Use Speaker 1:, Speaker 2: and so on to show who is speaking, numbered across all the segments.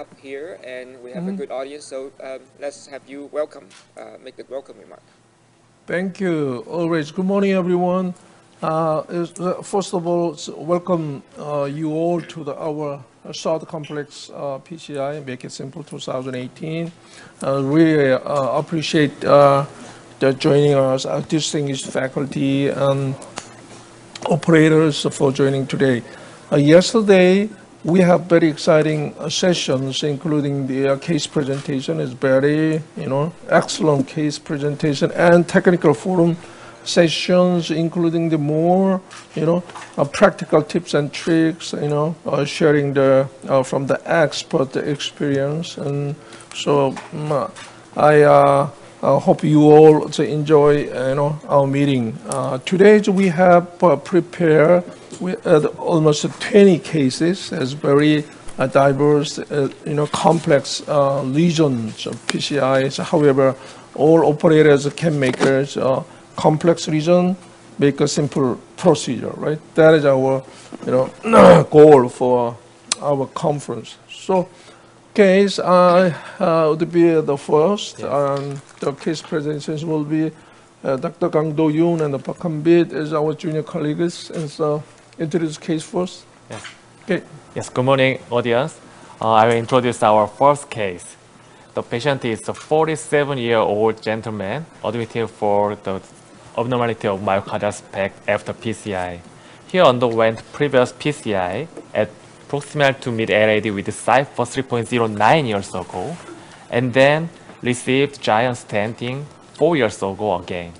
Speaker 1: up here, and we have a good audience. So um, let's have you welcome, uh, make the welcome remark.
Speaker 2: Thank you. Always. Good morning, everyone. Uh, uh, First of all, welcome uh, you all to the, our South Complex uh, PCI, Make It Simple 2018. Uh, Really uh, appreciate uh, the joining us, our distinguished faculty and operators for joining today. Uh, Yesterday, we have very exciting uh, sessions, including the uh, case presentation is very, you know, excellent case presentation and technical forum sessions, including the more, you know, uh, practical tips and tricks, you know, uh, sharing the, uh, from the expert experience. And so mm, I hope you all to enjoy, you know, our meeting. Today, we have prepared we- uh, almost 20 cases as very uh, diverse, uh, you know, complex uh, lesions of PCIs. However, all operators can make a uh, complex lesion, make a simple procedure, right? That is our, you know, goal for our conference. So, case uh, uh, would be the first, and the case presentations will be uh, Dr. Kang Do Yoon and Park Bit as our junior colleagues, and so introduce case first.
Speaker 3: Yes.
Speaker 2: Okay.
Speaker 3: Yes, good morning, audience. Uh, I will introduce our first case. The patient is a 47-year-old gentleman admitted for the abnormality of myocardial SPECT after PCI. He underwent previous PCI at proximal to mid LAD with Cypher 3.09 years ago, and then received Xience stenting four years ago again.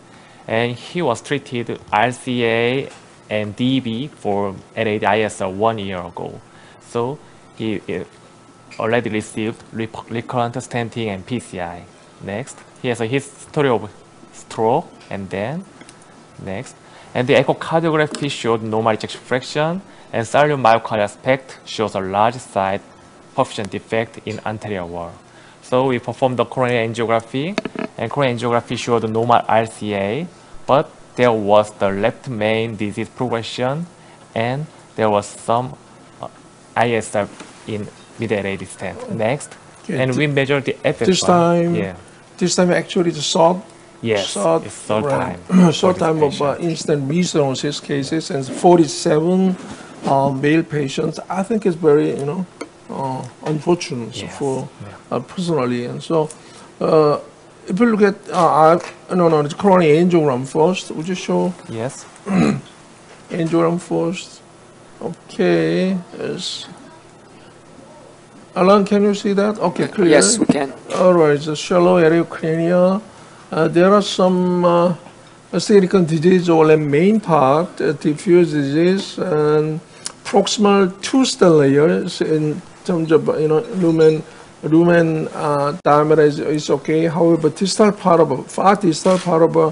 Speaker 3: And he was treated RCA and DB for LAD ISR one year ago. So he already received recurrent stenting and PCI. Next, he has a history of stroke, and then next, and the echocardiography showed normal ejection fraction, and cellular myocardial aspect shows a large side perfusion defect in anterior wall. So we performed the coronary angiography, and coronary angiography showed normal RCA, but there was the left main disease progression, and there was some uh, ISR in mid-LAD stent. Next,
Speaker 2: Okay,
Speaker 3: and we measured the FFR.
Speaker 2: This time,
Speaker 3: yeah,
Speaker 2: this time actually the short,
Speaker 3: yes,
Speaker 2: short,
Speaker 3: it's third
Speaker 2: right,
Speaker 3: time.
Speaker 2: short time of uh, in-stent restenosis cases and 47 uh, male patients. I think it's very, you know, uh, unfortunate
Speaker 3: Yes,
Speaker 2: for
Speaker 3: yeah.
Speaker 2: uh, personally. And so, uh, if you look at, uh, I, no, no, the coronary angiogram first. Would you show
Speaker 3: Yes.
Speaker 2: angiogram first? Okay. Yes. Alan, can you see that? Okay, clear.
Speaker 1: Yes, we can.
Speaker 2: All right, the shallow area crania. Uh, there are some uh, silicon disease or the main part, uh, diffuse disease, and proximal two stent layers in terms of you know lumen lumen uh, diameter is, is okay. However, distal part of far distal part of uh,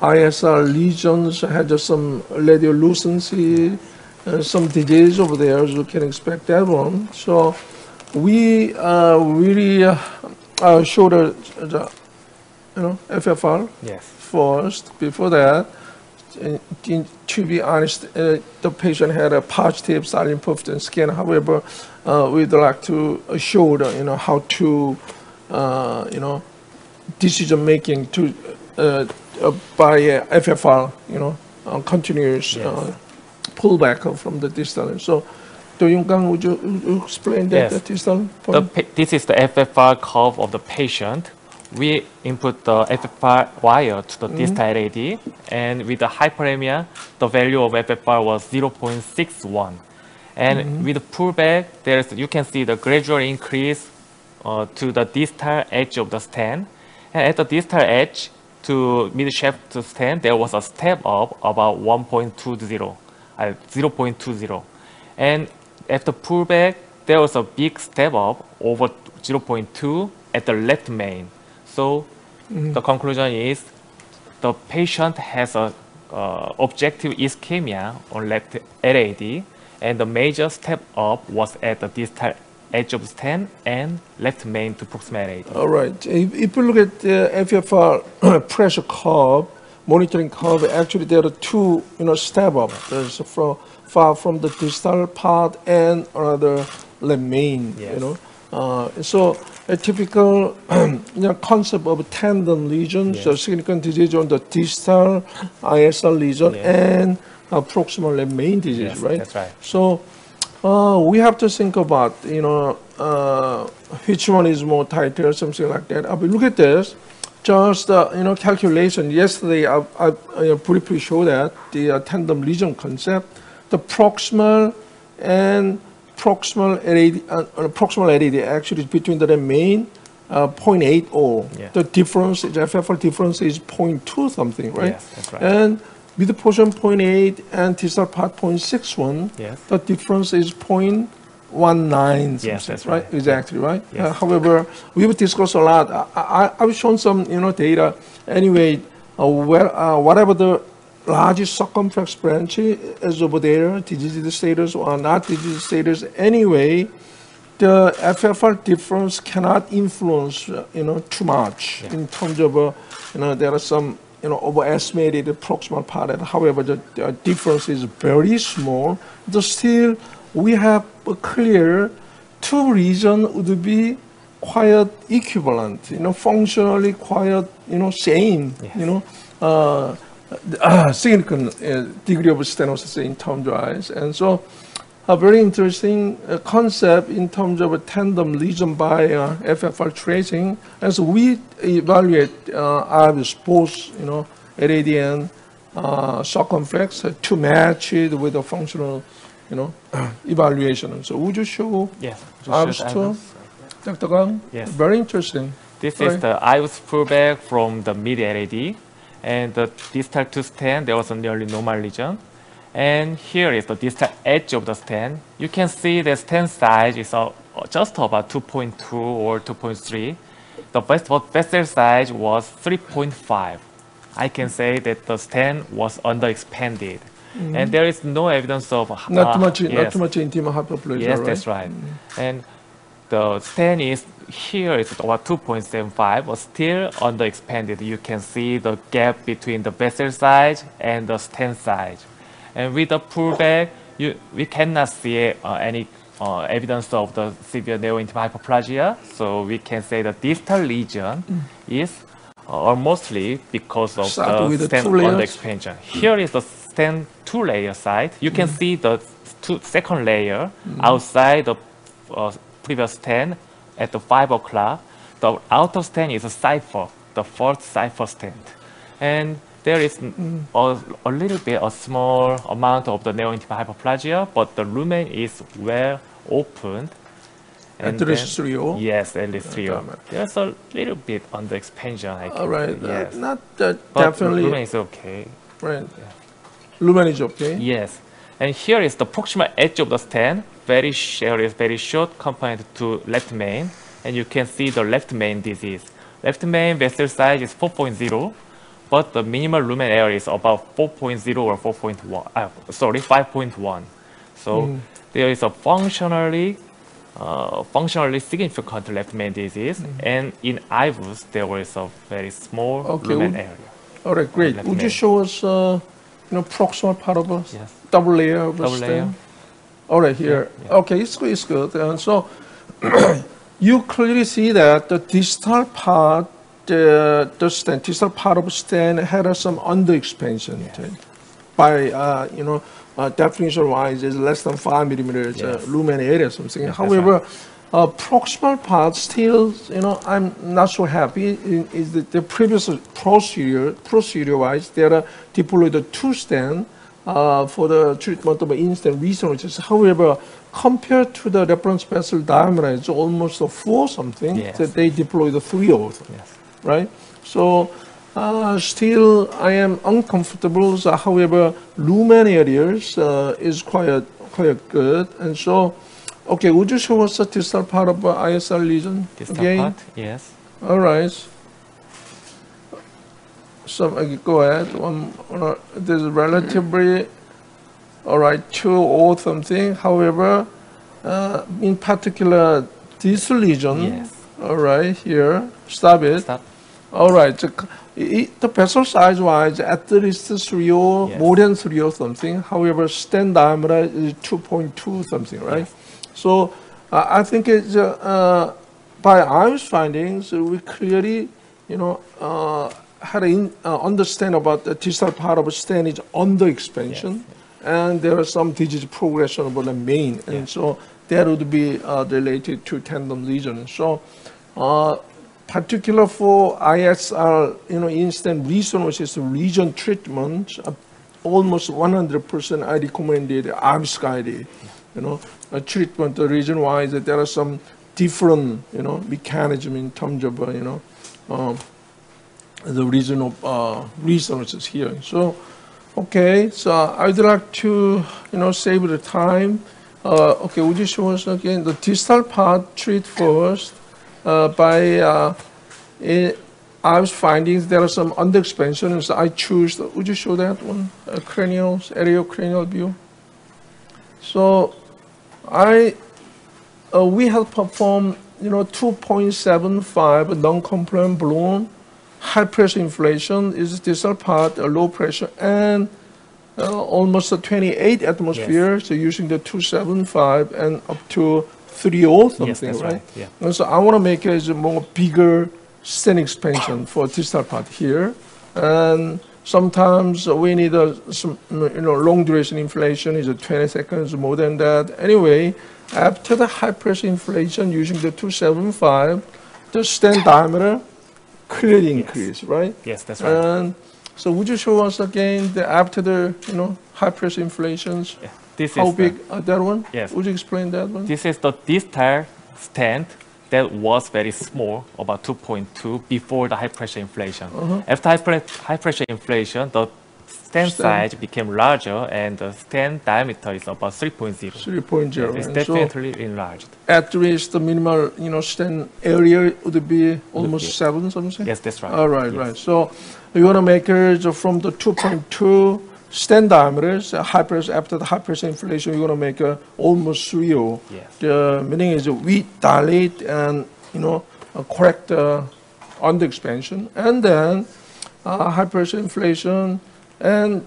Speaker 2: ISR lesions had some radiolucency, uh, some disease over there. So you can expect that one. So we uh, really uh, uh, showed the, the you know FFR
Speaker 3: Yes.
Speaker 2: first. Before that, uh, in- to be honest, uh, the patient had a positive silent perfusion scan. However, uh, we'd like to uh, show the, you know how to uh, you know decision making to uh, uh, by uh, FFR, you know, uh, continuous
Speaker 3: Yes.
Speaker 2: uh, pullback from the distal. So. Do you would you explain that,
Speaker 3: Yes.
Speaker 2: the distal
Speaker 3: The,
Speaker 2: point?
Speaker 3: pa- this is the FFR curve of the patient. We input the FFR wire to the distal LAD, and with the hyperemia, the value of FFR was 0.61. And with the pullback, there's you can see the gradual increase uh, to the distal edge of the stent. And at the distal edge to mid shaft stent, there was a step up about 1.20, uh, 0.20. And after pullback, there was a big step up over 0.2 at the left main. So the conclusion is the patient has a uh, objective ischemia on left LAD, and the major step up was at the distal edge of stent and left main to proximal LAD.
Speaker 2: All right. If, if you look at the FFR pressure curve, monitoring curve, actually there are two, you know, step up. There's from far from the distal part and another left main, you know. Uh, so a typical you know, concept of tandem lesion, so significant disease on the distal ISR lesion
Speaker 3: Yes.
Speaker 2: and uh, proximal left main disease,
Speaker 3: Yes,
Speaker 2: right?
Speaker 3: that's right.
Speaker 2: So uh, we have to think about, you know, uh, which one is more tighter, something like that. Uh, but look at this, just, uh, you know, calculation. Yesterday, I, I, I briefly showed that, the uh, tandem lesion concept, the proximal and proximal LAD, proximal LAD actually is between the main uh, 0.80.
Speaker 3: Yeah.
Speaker 2: The difference, the FFR difference is 0.2 something, right?
Speaker 3: Yes, that's right.
Speaker 2: And mid portion 0.8 and distal part 0.61.
Speaker 3: Yes.
Speaker 2: The difference is 0.19.
Speaker 3: Yes, that's
Speaker 2: right.
Speaker 3: right.
Speaker 2: Exactly right.
Speaker 3: Yes.
Speaker 2: Uh, however, we've discussed a lot. I, I, I've shown some, you know, data. Anyway, uh, where uh, whatever the largest circumflex branch is over there, disease status or not disease status. Anyway, the FFR difference cannot influence, uh, you know, too much
Speaker 3: Yeah.
Speaker 2: in terms of, uh, you know, there are some, you know, overestimated proximal part. However, the, the difference is very small. The still, we have a clear two region would be quite equivalent, you know, functionally quite, you know, same, you know, uh, uh, significant uh, degree of stenosis in terms of eyes. And so, a very interesting uh, concept in terms of a tandem lesion by uh, FFR tracing. As we evaluate uh, eyes both, you know, LAD and uh, circumflex to match it with a functional, you know, evaluation. So would you show
Speaker 3: Yes.
Speaker 2: Arms
Speaker 3: Should I
Speaker 2: too?
Speaker 3: go?
Speaker 2: Dr. Gang?
Speaker 3: Yes.
Speaker 2: Very interesting.
Speaker 3: This
Speaker 2: Right.
Speaker 3: is the IVUS pullback from the mid LAD, and the distal to stent there was a nearly normal lesion. And here is the distal edge of the stent. You can see the stent size is uh, just about 2.2 or 2.3. The best vessel size was 3.5. I can say that the stent was underexpanded. And there is no evidence of.
Speaker 2: Not
Speaker 3: uh,
Speaker 2: too much, not too much intima hyperplasia,
Speaker 3: Yes,
Speaker 2: right?
Speaker 3: that's right. And the stent is here is about 2.75, but still under expanded. You can see the gap between the vessel size and the stent size. And with the pullback, you, we cannot see uh, any uh, evidence of the severe neointima hyperplasia. So we can say the distal lesion is uh, mostly because of
Speaker 2: Start
Speaker 3: the
Speaker 2: the stent
Speaker 3: under expansion. Here is the stent two layer side. You can see the two, second layer outside the uh, previous stent at the five o'clock. The outer stent is a Cypher, the first Cypher stent. And there is a, a little bit, a small amount of the neointimal hyperplasia, but the lumen is well opened.
Speaker 2: At
Speaker 3: then-
Speaker 2: least 3.0?
Speaker 3: Yes, at least three.
Speaker 2: It.
Speaker 3: There's a little bit under expansion. I
Speaker 2: All right, uh,
Speaker 3: yes.
Speaker 2: not that
Speaker 3: But
Speaker 2: definitely,
Speaker 3: lumen is okay.
Speaker 2: right. Lumen is okay.
Speaker 3: Yes. And here is the proximal edge of the stent. Very short, is very short compared to left main. And you can see the left main disease. Left main vessel size is 4.0, but the minimal lumen area is about 4.0 or 4.1. Uh, sorry, 5.1. So there is a functionally uh, functionally significant left main disease, and in IVUS there was a very small
Speaker 2: Okay,
Speaker 3: lumen area.
Speaker 2: All right, great. Would you show us, uh, you know, proximal part of a
Speaker 3: Yes.
Speaker 2: double layer of
Speaker 3: Double layer.
Speaker 2: stem? All right, here.
Speaker 3: yeah.
Speaker 2: Okay, it's good, it's good. And so you clearly see that the distal part, the, the stem, distal part of stem had some under expansion by, uh, you know, uh, definition wise is less than five millimeters uh,
Speaker 3: Yes.
Speaker 2: lumen area something.
Speaker 3: that's
Speaker 2: However, uh, proximal part still, you know, I'm not so happy. Is that the previous procedure, procedure-wise, there are deployed the two stent uh, for the treatment of instant resources. However, compared to the reference vessel diameter, it's almost a four something.
Speaker 3: Yes.
Speaker 2: That they deploy the three of them
Speaker 3: Yes.
Speaker 2: Right? So uh, still I am uncomfortable. So, however, lumen areas uh, is quite quite good, and so okay. Would you show us the distal part of uh, ISR lesion
Speaker 3: Distal
Speaker 2: again?
Speaker 3: part, yes.
Speaker 2: All right. So uh, go ahead. One, uh, there's relatively all right two or something. However, uh, in particular, this lesion.
Speaker 3: Yes.
Speaker 2: All right, here. Stop it.
Speaker 3: Stop.
Speaker 2: All right. The, c- i- the vessel size wise, at least three or
Speaker 3: Yes.
Speaker 2: more than three or something. However, stent diameter is 2.2 something, right? So uh, I think it's uh, uh, by our findings, uh, we clearly, you know, uh, had an uh, understand about the distal part of stent is under expansion, and there are some disease progression about the main, and so that would be uh, related to tandem lesion. So. Uh, particular for ISR, you know, instant is lesion treatment, uh, almost 100% I recommended guided, you know, a treatment. The reason why is that there are some different, you know, mechanism in terms of, uh, you know, um, the reason of uh, resources here. So, okay, so I'd like to, you know, save the time. Uh, okay, would you show us again the distal part treat first uh, by uh, in IVUS finding there are some underexpansion, so I choose. Would you show that one? Uh, cranial, view. So, I uh, we have performed, you know, 2.75 non-compliant balloon, high pressure inflation is this part, uh, low pressure, and uh, almost a 28 atmosphere. So using the 275 and up to 30 something,
Speaker 3: Yes, that's
Speaker 2: right?
Speaker 3: right. Yeah.
Speaker 2: And so I want to make it a more bigger stent expansion for distal part here. And sometimes we need a, some, you know, long duration inflation is a 20 seconds, more than that. Anyway, after the high pressure inflation using the 275, the stent diameter clearly increase, right?
Speaker 3: Yes, that's right.
Speaker 2: And so would you show us again the after the, you know, high pressure inflations?
Speaker 3: Yeah. This
Speaker 2: How
Speaker 3: is the-
Speaker 2: big, uh, that one?
Speaker 3: Yes.
Speaker 2: Would you explain that one?
Speaker 3: This is the distal stent that was very small, about 2.2 before the high pressure inflation. After high, pre- high pressure inflation, the stent
Speaker 2: Stent.
Speaker 3: size became larger and the stent diameter is about 3.0.
Speaker 2: 3.0.
Speaker 3: It's
Speaker 2: And so
Speaker 3: definitely enlarged.
Speaker 2: at least the minimal, you know, stent area would be almost
Speaker 3: be-
Speaker 2: seven something?
Speaker 3: Yes, that's right.
Speaker 2: All right,
Speaker 3: Yes.
Speaker 2: right. So you want to make it from the 2.2 stent diameters, uh, high after the high pressure inflation, you want to make a almost 3
Speaker 3: Yes.
Speaker 2: The meaning is we dilate and, you know, uh, correct the under expansion. And then uh, high pressure inflation and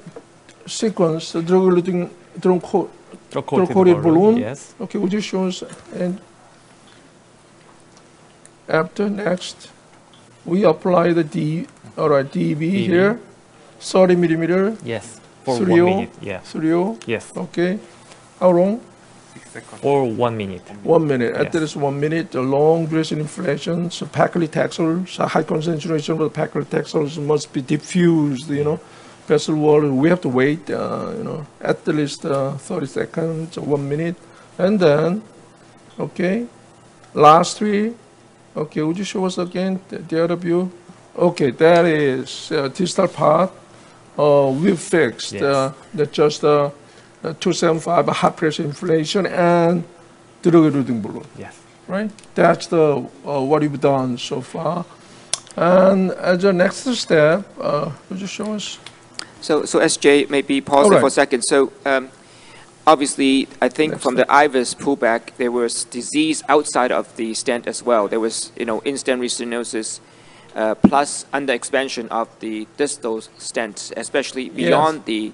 Speaker 2: sequence, the drug-eluting drug-coated
Speaker 3: Trocoated
Speaker 2: balloon.
Speaker 3: Yes.
Speaker 2: Okay, would you show us and after next we apply the D all right DB
Speaker 3: DB.
Speaker 2: here 30 millimeter
Speaker 3: Yes. For
Speaker 2: Three
Speaker 3: one minute. Yeah.
Speaker 2: 3
Speaker 3: Yes.
Speaker 2: okay how long
Speaker 3: For one minute.
Speaker 2: one minute at
Speaker 3: Yes.
Speaker 2: least one minute the long duration inflation so paclitaxel so high concentration of the paclitaxels must be diffused you know vessel wall we have to wait uh, you know at least uh, 30 seconds one minute and then okay last three okay would you show us again the, the other view okay that is uh, distal part we fixed
Speaker 3: Yes.
Speaker 2: uh, the just uh, uh, 275 high pressure inflation and drug-eluting balloon
Speaker 3: Yes.
Speaker 2: right? That's the uh, what you've done so far. And as a next step, uh, would you show us?
Speaker 1: So, so SJ, maybe pause
Speaker 2: All
Speaker 1: there for a second. So, um, obviously, I think
Speaker 2: Next
Speaker 1: from the IVUS pullback, there was disease outside of the stent as well. There was, you know, in-stent restenosis, uh, plus under-expansion of the distal stent, especially beyond the,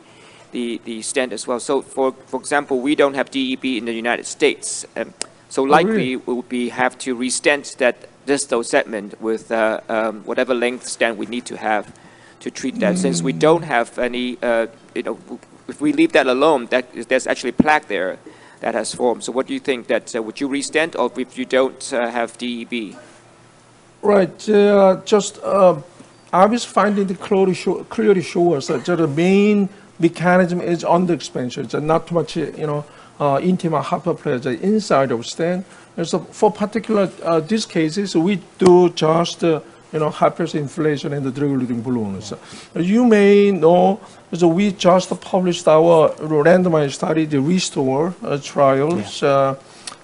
Speaker 1: the, the stent as well. So, for, for example, we don't have DEB in the United States. Um, so likely
Speaker 2: really?
Speaker 1: we would be have to restent that distal segment with uh, um, whatever length stent we need to have to treat that. Since we don't have any, uh, you know, if we leave that alone, that is, there's actually plaque there that has formed. So what do you think? That uh, would you restent, or if you don't uh, have DEB?
Speaker 2: Right. Uh, just uh, IVUS finding the clearly show, clearly show us that the main mechanism is under expansion. It's not too much, you know, uh, intima hyperplasia inside of stent. And so for particular uh, these cases, we do just uh, you know hyperinflation and the drug-eluting balloons. You may know, so we just published our randomized study, the Restore uh, trials, uh,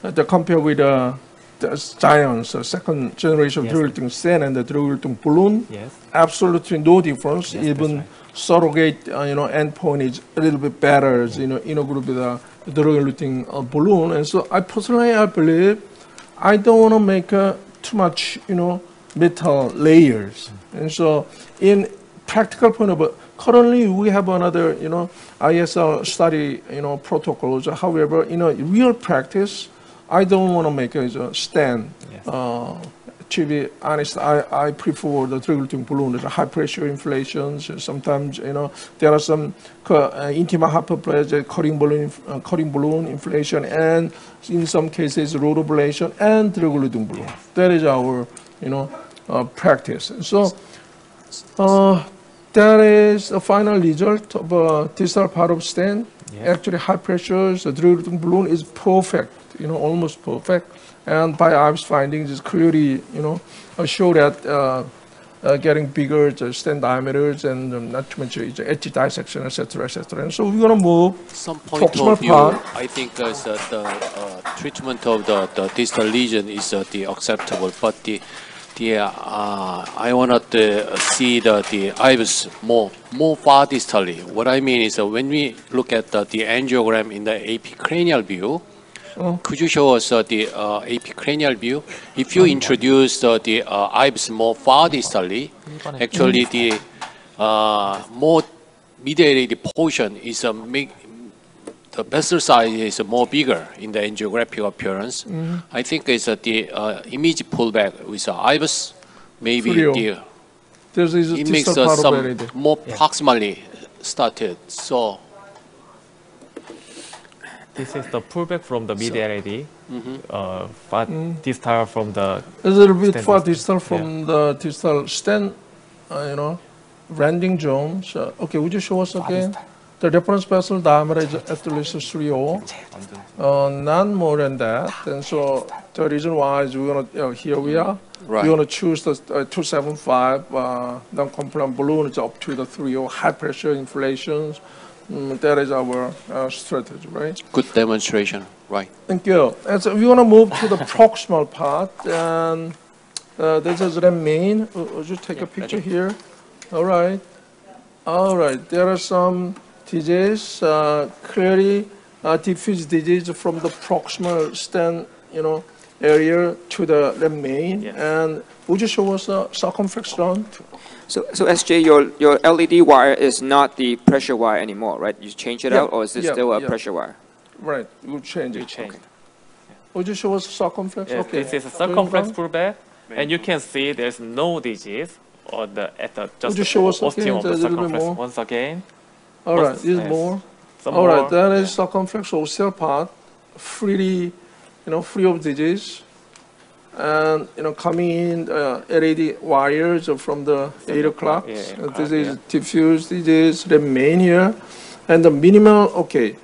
Speaker 2: the compare with uh, The Xience, uh, second generation
Speaker 3: Yes.
Speaker 2: drug-eluting stent and the drug-eluting balloon
Speaker 3: Yes.
Speaker 2: absolutely no difference.
Speaker 3: Yes,
Speaker 2: Even
Speaker 3: right.
Speaker 2: surrogate, uh, you know, endpoint is a little bit better, as, you know, in a group with a drug-eluting uh, balloon. And so I personally, I believe, I don't want to make uh, too much, you know, metal layers. And so in practical point of view, currently we have another, you know, ISR study, you know, protocols. However, in a real practice, I don't want to make a a stent.
Speaker 3: Yes.
Speaker 2: Uh, to be honest, I, I prefer the regulating balloon, the high pressure inflations. Sometimes, you know, there are some uh, intima hyperplasia, cutting balloon, uh, cutting balloon inflation, and in some cases, rotablation and regulating balloon. That is our, you know, uh, practice. So, uh, that is the final result of uh, distal part of stent.
Speaker 3: Yeah.
Speaker 2: Actually, high pressures, the drug balloon is perfect, you know, almost perfect. And by IVUS findings, is clearly, you know, uh, show that uh, uh, getting bigger the stent diameters and um, not to mention the edge dissection, et cetera, et cetera. And so we're gonna move
Speaker 4: Some point of view,
Speaker 2: part.
Speaker 4: I think uh, the, uh, treatment of the, the distal lesion is uh, the acceptable, but the the uh, I wanted to uh, see the the IVUS more more far distally. What I mean is uh, when we look at the, the angiogram in the AP cranial view,
Speaker 2: Oh.
Speaker 4: could you show us uh, the uh, AP cranial view? If you introduce uh, the uh, IVUS more far distally, actually the uh, more mediated portion is a make, the vessel size is more bigger in the angiographic appearance.
Speaker 2: Mm-hmm.
Speaker 4: I think it's uh, the uh, image pullback with uh, IVUS, maybe the,
Speaker 2: this
Speaker 4: it makes uh, some more proximally started. So
Speaker 3: This is the pullback from the mid LAD, uh, but distal from the
Speaker 2: A little bit far
Speaker 3: distal.
Speaker 2: distal from the distal stent, uh, you know, landing zones. Uh, okay, would you show us again? The reference vessel diameter is at least 3O, uh, none more than that. And so the reason why is we're gonna, uh, here we are.
Speaker 4: Right.
Speaker 2: We're gonna choose the uh, 275 uh, non-compliant balloons up to the 3O high pressure inflations. Mm, that is our uh, strategy, right?
Speaker 4: good demonstration, right?
Speaker 2: Thank you. And so we want to move to the proximal part, and uh, this is the main. Uh, Would you take a picture here? All right. All right. There are some disease, uh, clearly uh, diffuse disease from the proximal stent, you know, area to the, main. And would you show us the circumflex round?
Speaker 1: So, so SJ, your, your LAD wire is not the pressure wire anymore, right? You change it
Speaker 2: Yeah,
Speaker 1: out, or is it
Speaker 2: yeah,
Speaker 1: still a
Speaker 2: yeah.
Speaker 1: pressure wire?
Speaker 2: Right. We'll change
Speaker 3: we
Speaker 2: it.
Speaker 3: changed.
Speaker 2: Would oh, you show us circumflex?
Speaker 3: Yes,
Speaker 2: okay.
Speaker 3: this is a circumflex
Speaker 2: down?
Speaker 3: pullback, and you can see there's no disease or the at the just Would
Speaker 2: you show us again,
Speaker 3: of the
Speaker 2: a little bit
Speaker 3: circumflex.
Speaker 2: more?
Speaker 3: Once again,
Speaker 2: All right.
Speaker 3: What's-
Speaker 2: This is
Speaker 3: yes.
Speaker 2: more.
Speaker 3: some
Speaker 2: All right,
Speaker 3: more.
Speaker 2: that is circumflex ocell part, freely, you know, free of disease. And, you know, coming in, uh, LAD wires from the eight o'clock.
Speaker 3: yeah,
Speaker 2: Uh, This is
Speaker 3: yeah.
Speaker 2: diffuse disease, remain here. And the minimal, okay,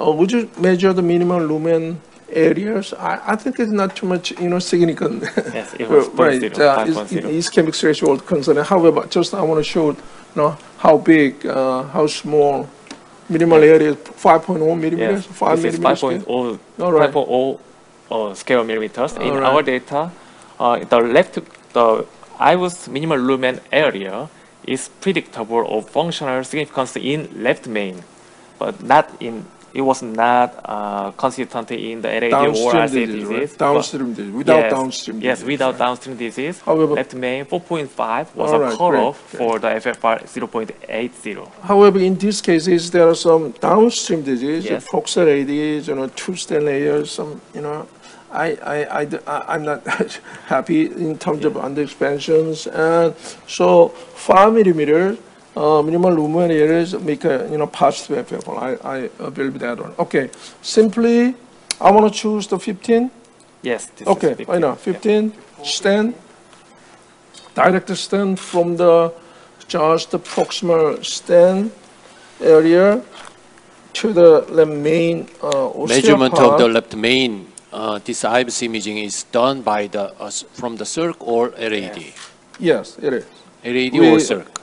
Speaker 2: uh, would you measure the minimal lumen areas? I, I think it's not too much, you know, significant.
Speaker 3: Yes, it was
Speaker 2: Right,
Speaker 3: 0.0,
Speaker 2: uh, is-
Speaker 3: 5.0.
Speaker 2: is ischemic threshold concern. However, just I want to show, you know, how big, uh, how small, minimal area, 5.0 millimeters,
Speaker 3: Yes,
Speaker 2: 5
Speaker 3: this is
Speaker 2: millimeters.
Speaker 3: 5.0,
Speaker 2: All right.
Speaker 3: 5.0 uh, square millimeters. In
Speaker 2: All right.
Speaker 3: our data, uh, the left, the IVUS minimal lumen area is predictable of functional significance in left main, but not in. It was not uh, consistent in the LAD or
Speaker 2: Downstream disease,
Speaker 3: disease.
Speaker 2: right? Downstream disease, without
Speaker 3: yes,
Speaker 2: downstream
Speaker 3: Yes, without
Speaker 2: right?
Speaker 3: downstream disease.
Speaker 2: However-
Speaker 3: left main 4.5 was
Speaker 2: All
Speaker 3: a
Speaker 2: right,
Speaker 3: cutoff for the FFR 0.80.
Speaker 2: However, in these cases, there are some downstream disease,
Speaker 3: Yes.
Speaker 2: ADs, you know, two stent layers, some, you know, I, I, I, am not happy in terms of under expansions. And so five millimeter, uh, minimal lumen areas make a, you know, positive FFR. I, I believe that one. Okay, simply, I want to choose the 15.
Speaker 3: Yes. This
Speaker 2: Okay,
Speaker 3: is 15.
Speaker 2: I know, 15, stent, direct stent from the, just the proximal stent area to the, the main, uh,
Speaker 4: Measurement of the left main, uh, this IVUS imaging is done by the, uh, from the circ or LAD?
Speaker 2: Yes, it is.
Speaker 4: LAD
Speaker 2: We-
Speaker 4: or circ?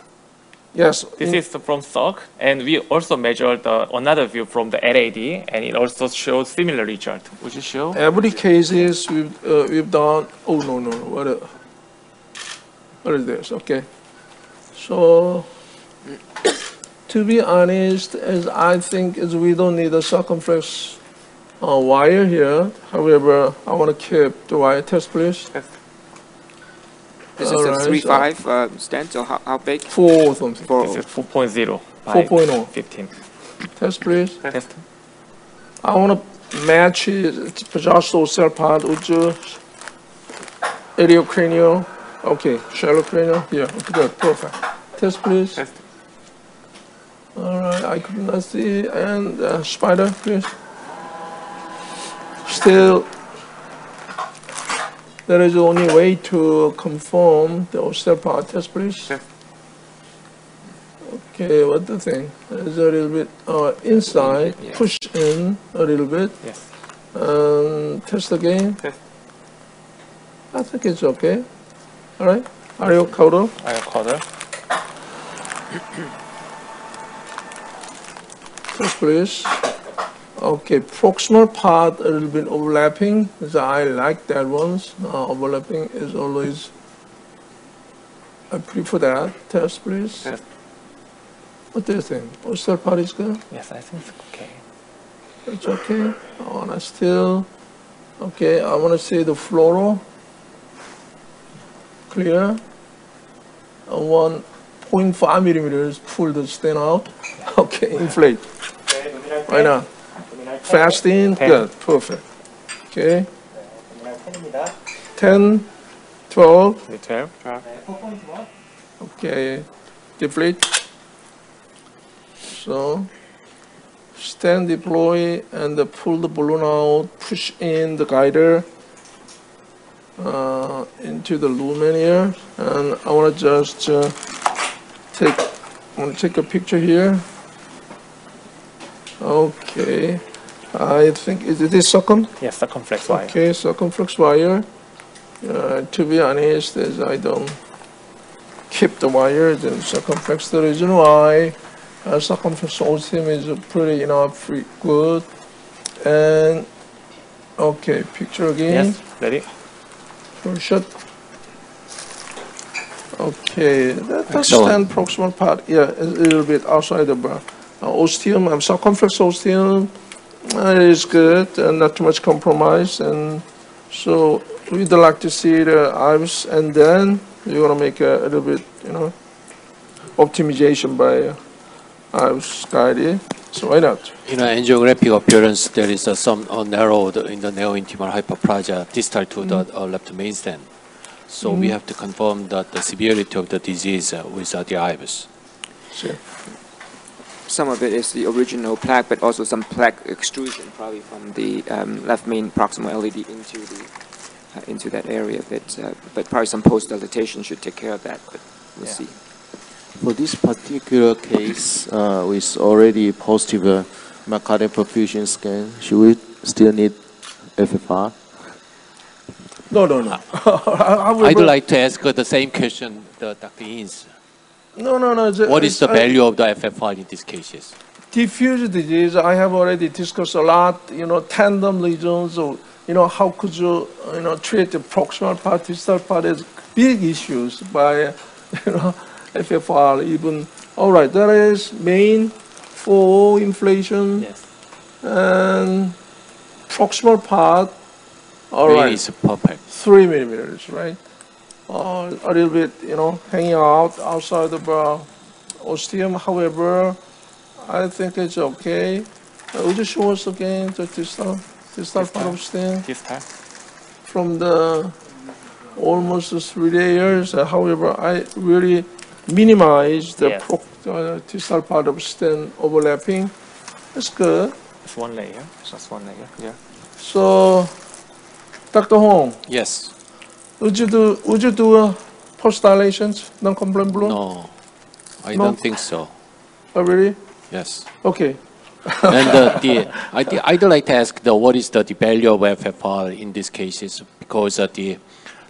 Speaker 2: Yes.
Speaker 3: This
Speaker 2: in-
Speaker 3: is from SOC, and we also measured the, another view from the LAD, and it also shows similar result. Would you show?
Speaker 2: Every cases we've, uh, we've done, oh, no, no, no, what, uh, what is this? Okay. So, to be honest, as I think is we don't need a circumflex uh, wire here. However, I want to keep the wire test, please.
Speaker 3: Yes.
Speaker 1: This is a
Speaker 2: Alright,
Speaker 1: three
Speaker 2: so-
Speaker 1: five uh, stent, or how, how big?
Speaker 2: Four something.
Speaker 1: For
Speaker 3: This is 4.0 by
Speaker 2: 4.0.
Speaker 3: 15.
Speaker 2: Test please.
Speaker 3: Test.
Speaker 2: I want to match it, just cell part with the cranial. Okay, shallow cranial. Yeah, good, perfect. Test please.
Speaker 3: Test.
Speaker 2: All right, I could not see. And uh, spider, please. Still, there is only way to confirm the part. Test please.
Speaker 3: Test.
Speaker 2: Okay, what the thing? Is a little bit uh, inside,
Speaker 1: Yeah.
Speaker 2: push in a little bit.
Speaker 3: Yes.
Speaker 2: Um, test again.
Speaker 3: Test.
Speaker 2: I think it's okay. All right. Are you covered?
Speaker 3: I have quarter.
Speaker 2: Test, please. Okay, proximal part a little bit overlapping. So I like that ones. Uh, overlapping is always. I prefer that. Test, please.
Speaker 3: Test.
Speaker 2: What do you think? Postal part is good.
Speaker 3: Yes, I think it's okay.
Speaker 2: It's okay. I wanna still. Okay, I wanna see the floral. Clear. Uh, one point five millimeters. Pull the stain out. Okay, inflate. Right now. Fast in.
Speaker 3: Ten.
Speaker 2: Good. Perfect. Okay. 10, 12.
Speaker 3: The 12.
Speaker 2: Okay. Deflate. So. Stent deploy and pull the balloon out, push in the guider uh, into the lumen here. And I want to just uh, take, I want to take a picture here. Okay. I think, is it this circum?
Speaker 3: Yes, circumflex wire.
Speaker 2: Okay, circumflex wire. Uh, to be honest, is I don't keep the wires in circumflex. The reason why uh, circumflex ostium is pretty enough pretty good. And okay, picture again.
Speaker 3: Yes, ready?
Speaker 2: Full shot. Okay, that, that's
Speaker 4: Excellent.
Speaker 2: stent proximal part. Yeah, a little bit outside of uh, ostium. Um, circumflex ostium uh, is good and not too much compromise. And so we'd like to see the IVUS, and then we're gonna make a, a little bit, you know, optimization by uh, guided. So why not?
Speaker 4: In an angiographic appearance, there is uh, some uh, narrowed in the neointimal hyperplasia distal to the uh, left main stem. So we have to confirm that the severity of the disease uh, with uh, the IVUS.
Speaker 2: So,
Speaker 1: some of it is the original plaque, but also some plaque extrusion, probably from the um, left main proximal LAD into the uh, into that area. But uh, but probably some post dilatation should take care of that. But we'll
Speaker 3: Yeah.
Speaker 1: see.
Speaker 5: For this particular case, uh, with already positive uh, myocardial perfusion scan, should we still need FFR?
Speaker 2: no, no, no. However-
Speaker 4: I'd like to ask uh, the same question, the Dr. Inns.
Speaker 2: No, no, no.
Speaker 4: What is the
Speaker 2: I-
Speaker 4: value of the FFR in these cases?
Speaker 2: diffuse disease, I have already discussed a lot, you know, tandem lesions, or, you know, how could you, you know, treat the proximal part, distal part as big issues by, you know, FFR even. All right, that is main for inflation
Speaker 3: Yes.
Speaker 2: and proximal part, all
Speaker 4: Really
Speaker 2: right,
Speaker 4: is perfect.
Speaker 2: three millimeters, right? Uh, a little bit, you know, hanging out outside of uh, ostium. However, I think it's okay. Uh, would you show us again the distal, distal part of stem
Speaker 3: This time.
Speaker 2: from the almost three layers? Uh, however, I really minimize the
Speaker 3: Yes.
Speaker 2: pro, uh, distal part of stem overlapping. That's good.
Speaker 3: It's one layer. Just one layer. Yeah.
Speaker 2: So, Dr. Hong,
Speaker 4: Yes.
Speaker 2: Would you do would you do uh, post dilations, non-compliant balloon?
Speaker 4: No, I
Speaker 2: No.
Speaker 4: don't think so.
Speaker 2: Oh, really?
Speaker 4: Yes.
Speaker 2: Okay.
Speaker 4: And uh, the, I'd, I'd like to ask the, what is the, the value of FFR in these cases? Because uh, the,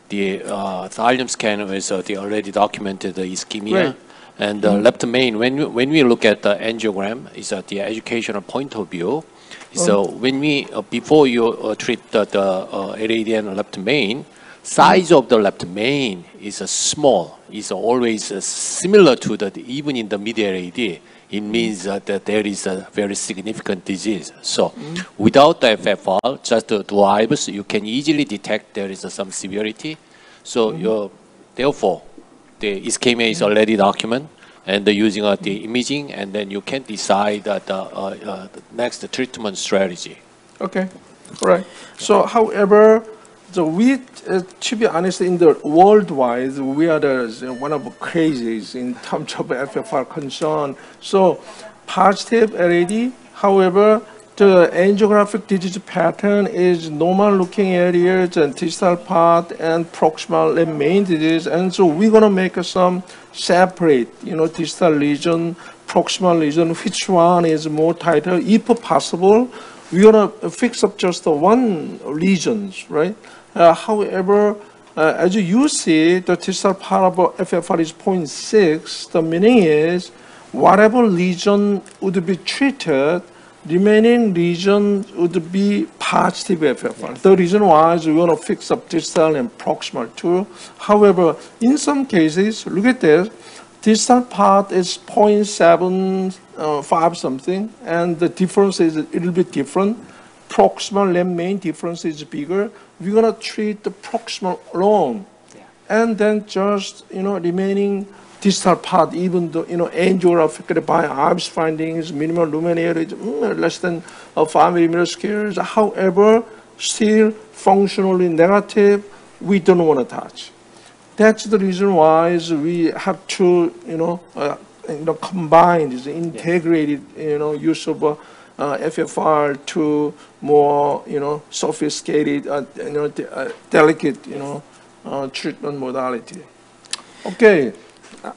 Speaker 4: the uh, thallium scan is uh, the already documented the ischemia.
Speaker 2: Right.
Speaker 4: And the left main, when we, when we look at the angiogram, is at the educational point of view. So when we, uh, before you uh, treat the, the uh, LAD and left main, size of the left main is uh, small, is always uh, similar to the, even in the mid LAD. It means uh, that there is a very significant disease. So without the FFR, just uh, do IVUS, you can easily detect there is uh, some severity. So Therefore, the ischemia is already documented, and the using uh, the imaging, and then you can decide uh, the, uh, uh, the next treatment strategy.
Speaker 2: Okay, all right. So however, the we, uh, to be honest, in the worldwide, we are the, one of the crazies in terms of FFR concern. So positive LAD, however, the angiographic disease pattern is normal looking areas and distal part and proximal and main disease. And so we're gonna make some separate, you know, distal lesion, proximal lesion, which one is more tighter, if possible we're gonna fix up just the one lesions, right? Uh, however, uh, as you see, the distal part of FFR is 0.6. The meaning is whatever lesion would be treated, remaining lesion would be positive FFR. The reason why is we want to fix up distal and proximal too. However, in some cases, look at this, distal part is 0.75 something, and the difference is a little bit different. Proximal and main difference is bigger. We're gonna treat the proximal alone, and then just you know remaining distal part, even though you know angiographically by IVUS findings, minimal lumen area is mm, less than uh, five millimeter squares. However, still functionally negative. We don't want to touch. That's the reason why is we have to, you know, uh, you know, combine this integrated, you know, use of uh, uh, FFR to more, you know, sophisticated, uh, you know, de- uh, delicate, you know, uh, treatment modality. Okay,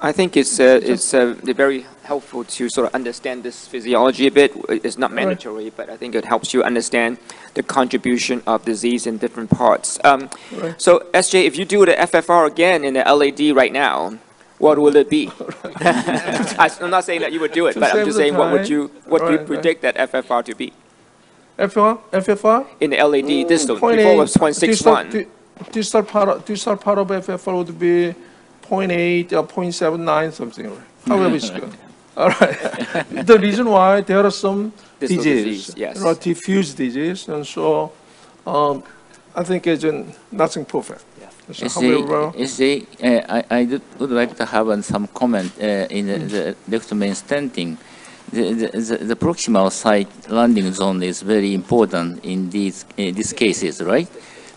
Speaker 1: I think it's uh, it's uh, very helpful to sort of understand this physiology a bit. It's not
Speaker 2: right.
Speaker 1: mandatory, but I think it helps you understand the contribution of disease in different parts. Um,
Speaker 2: Right.
Speaker 1: So, SJ, if you do the FFR again in the LAD right now, what will it be? I'm not saying that you would do it,
Speaker 2: To
Speaker 1: but I'm just saying, what would you what do you
Speaker 2: Right, right.
Speaker 1: predict that FFR to be
Speaker 2: FFR, FFR?
Speaker 1: in the LAD distal?
Speaker 2: Point
Speaker 1: Before it was
Speaker 2: eight, distal-
Speaker 1: 0.61.
Speaker 2: di- Distal part, of- distal part of FFR would be 0.8 or 0.79 something, right? however it's good. All right. The reason why there are some
Speaker 1: Distal
Speaker 2: disease,
Speaker 1: disease, yes.
Speaker 2: you know, diffuse disease, and so um, I think it's nothing perfect.
Speaker 6: You see,
Speaker 2: however,
Speaker 6: you see, uh, I, I do- would like to have uh, some comment uh, in the, the left main stenting. The, the, the, the proximal site landing zone is very important in these, uh, these cases, right?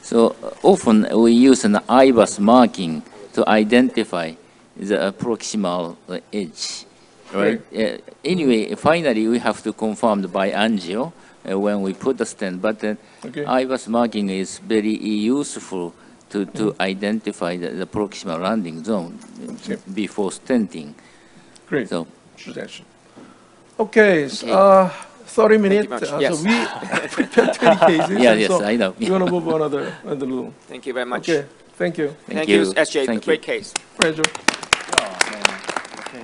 Speaker 6: So uh, often we use an IVUS marking to identify the uh, proximal uh, edge, right? Uh, anyway, finally we have to confirm by angio uh, when we put the stent, but uh,
Speaker 2: Okay.
Speaker 6: IVUS marking is very useful to, to identify the, the proximal landing zone
Speaker 2: Okay.
Speaker 6: before stenting.
Speaker 2: great.
Speaker 6: So
Speaker 2: suggestion. Okay, s-
Speaker 1: Okay.
Speaker 2: uh, 30 minutes. uh,
Speaker 1: Yes.
Speaker 2: So we prepared 20 cases.
Speaker 6: Yeah, yes,
Speaker 2: so
Speaker 6: I know.
Speaker 2: We're gonna move on another, another room.
Speaker 1: Thank you very much.
Speaker 2: Okay, thank you.
Speaker 1: Thank,
Speaker 6: Thank
Speaker 1: you,
Speaker 6: you.
Speaker 1: SJ.
Speaker 6: Thank
Speaker 1: Great
Speaker 6: you.
Speaker 1: case.
Speaker 2: Pleasure.
Speaker 1: Okay,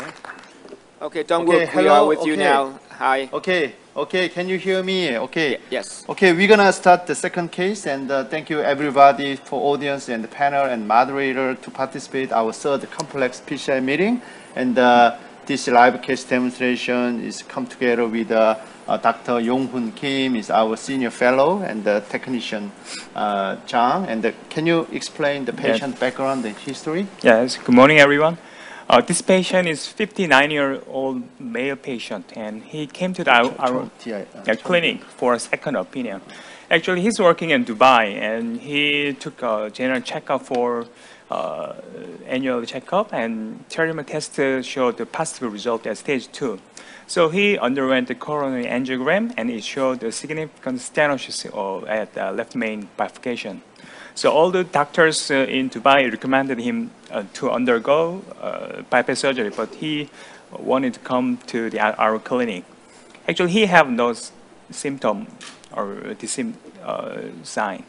Speaker 1: Okay, Don
Speaker 7: okay,
Speaker 1: Wook, we are with you now. Hi.
Speaker 7: Okay, okay, can you hear me? Okay.
Speaker 1: Yes.
Speaker 7: Okay, we're gonna start the second case, and uh, thank you everybody for audience and the panel and moderator to participate our third complex PCI meeting. And uh, this live case demonstration is come together with uh, uh, Dr. Yong-Hoon Kim is our senior fellow and the technician uh, Chang. And uh, can you explain the patient background and history?
Speaker 8: Yes, good morning, everyone. Uh, this patient is 59-year-old male patient, and he came to the, our, our
Speaker 7: uh,
Speaker 8: clinic for a second opinion. Actually, he's working in Dubai, and he took a general checkup for uh, annual checkup, and treadmill test showed the positive result at stage two. So he underwent the coronary angiogram, and it showed a significant stenosis at uh, left main bifurcation. So all the doctors uh, in Dubai recommended him uh, to undergo uh, bypass surgery, but he wanted to come to the, our clinic. Actually, he have no symptom or the uh, sign.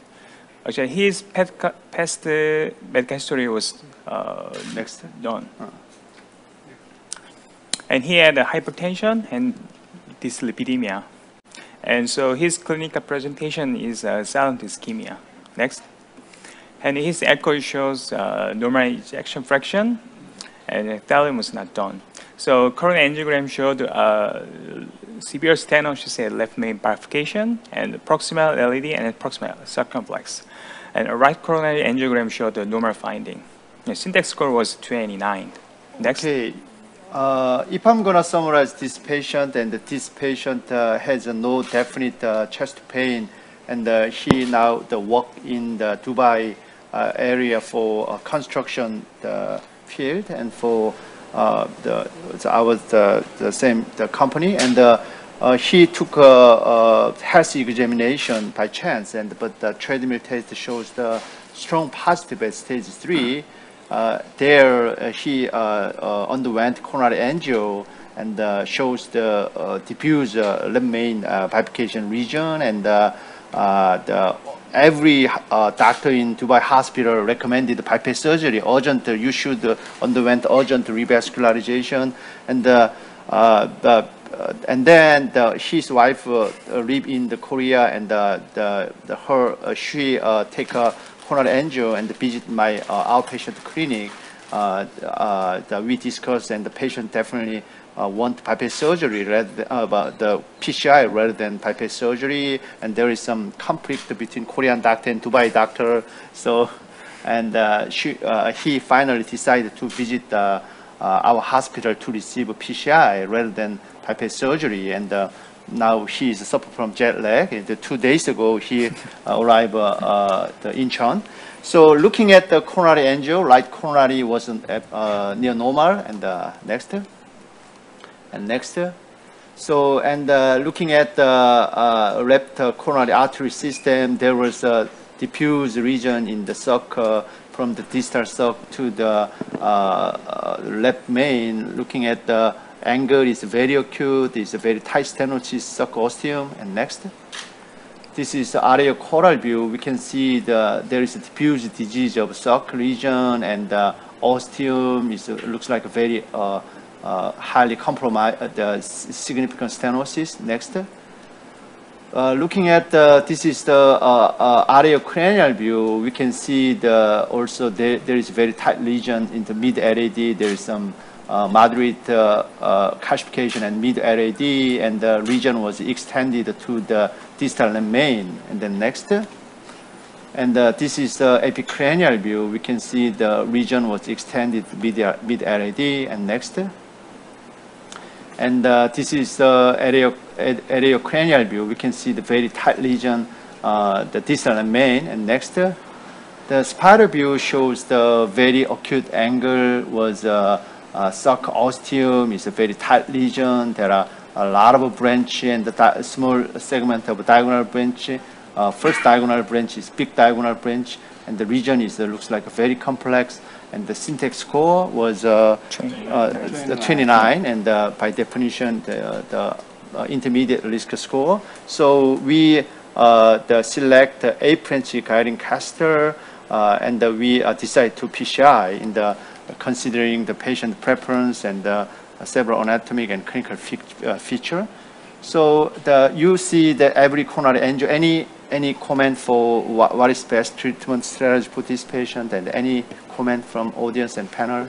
Speaker 8: Actually, his ca- past uh, medical history was uh,
Speaker 7: Next.
Speaker 8: done. And he had a hypertension and dyslipidemia. And so his clinical presentation is uh, silent ischemia. Next. And his echo shows uh, normal ejection fraction, and the thallium was not done. So coronary angiogram showed uh, severe stenosis at left main bifurcation, and proximal LAD and proximal circumflex. And a right coronary angiogram showed a normal finding. The syntax score was 29. Next.
Speaker 7: Okay. Uh, if I'm going to summarize this patient, and this patient uh, has no definite uh, chest pain, and uh, he now the work in the Dubai area for uh, construction uh, field and for uh, the, the I was the, the same the company, and uh, uh, he took a, a health examination by chance, and but the treadmill test shows the strong positive at stage three. Uh, there, uh, he uh, uh, underwent coronary angio and uh, shows the uh, diffuse uh, left main uh, bifurcation region. And uh, uh, the, every uh, doctor in Dubai hospital recommended bypass surgery, urgent. You should uh, underwent urgent revascularization. And uh, uh, the uh, and then the, his wife uh, uh, live in the Korea, and uh, the, the her uh, she uh, take a coronary angio and visit my uh, outpatient clinic. Uh, uh, the, we discussed, and the patient definitely uh, want bypass surgery rather than, uh, the PCI rather than bypass surgery. And there is some conflict between Korean doctor and Dubai doctor. So, and uh, she, uh, he finally decided to visit uh, uh, our hospital to receive PCI rather than bypass surgery. And now he is suffering from jet lag. And, two days ago, he arrived the Incheon. So looking at the coronary angio, right coronary wasn't uh, near normal. And next, and next. So and uh, looking at the uh, left coronary artery system, there was a diffuse region in the suck uh, from the distal suck to the uh, uh, left main. Looking at the angle is very acute. It's a very tight stenosis suck ostium. And next. This is area coral view. We can see the, there is a diffuse disease of suck region and the ostium is, looks like a very uh, uh, highly compromised, uh, the significant stenosis. Next. Uh, looking at the, this is the uh, uh, areocranial view, we can see the also there, there is very tight lesion in the mid LAD. There is some uh, moderate uh, uh, calcification and mid LAD, and the region was extended to the distal main. And then next. And uh, this is the epicranial view. We can see the region was extended mid, mid LAD. And next. And uh, this is the area, areocranial view. We can see the very tight region, uh, the distal and main. And next, the spider view shows the very acute angle was uh, uh, suck ostium. It's a very tight region. There are a lot of branch and the small segment of diagonal branch. Uh, first diagonal branch is big diagonal branch, and the region is uh, looks like a very complex. And the syntax score was uh, uh, the 29, and uh, by definition, the, the uh, intermediate risk score. So we uh, the select the A branch guiding caster, uh, and uh, we uh, decide to PCI in the considering the patient preference and uh, several anatomic and clinical uh, feature. So the, you see that every coronary angio, any, any comment for what, what is best treatment strategy for this patient and any comment from audience and panel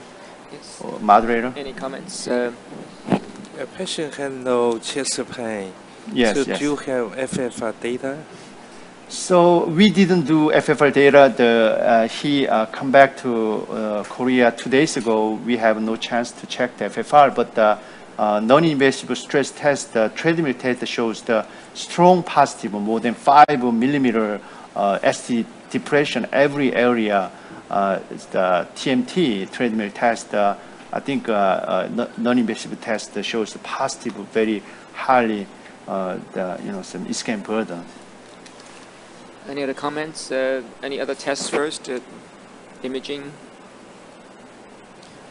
Speaker 1: Yes.
Speaker 7: or moderator?
Speaker 1: Any comments? Uh,
Speaker 9: A patient had no chest pain.
Speaker 7: Yes,
Speaker 9: so
Speaker 7: yes.
Speaker 9: do you have FFR data?
Speaker 7: So we didn't do FFR data. The, uh, he uh, come back to uh, Korea two days ago. We have no chance to check the FFR, but the uh, non-invasive stress test, the treadmill test shows the strong positive, more than five millimeter uh, ST depression every area. Uh, the TMT treadmill test. Uh, I think uh, uh, non- non-invasive test shows the positive, very highly, uh, the, you know, some scan burden.
Speaker 1: any other comments? Uh, any other tests first? Uh, imaging?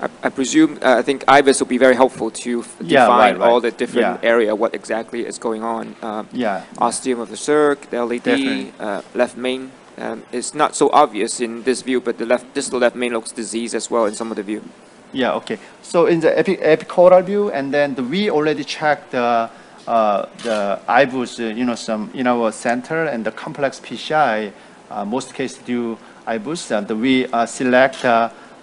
Speaker 1: I, I presume, uh, I think IVUS will be very helpful to f-
Speaker 7: Yeah,
Speaker 1: define
Speaker 7: right, right.
Speaker 1: all the different
Speaker 7: Yeah.
Speaker 1: area, what exactly is going on. Um,
Speaker 7: Yeah.
Speaker 1: ostium of the circ, the LAD, uh, left main. Um, it's not so obvious in this view, but the left distal left main looks diseased as well in some of the view.
Speaker 7: Yeah, okay. So in the epi epicaudal view, and then the, we already checked the, uh, the IVUS, uh, you know, some in our center, and the complex PCI, uh, most cases do IVUS, and we uh, select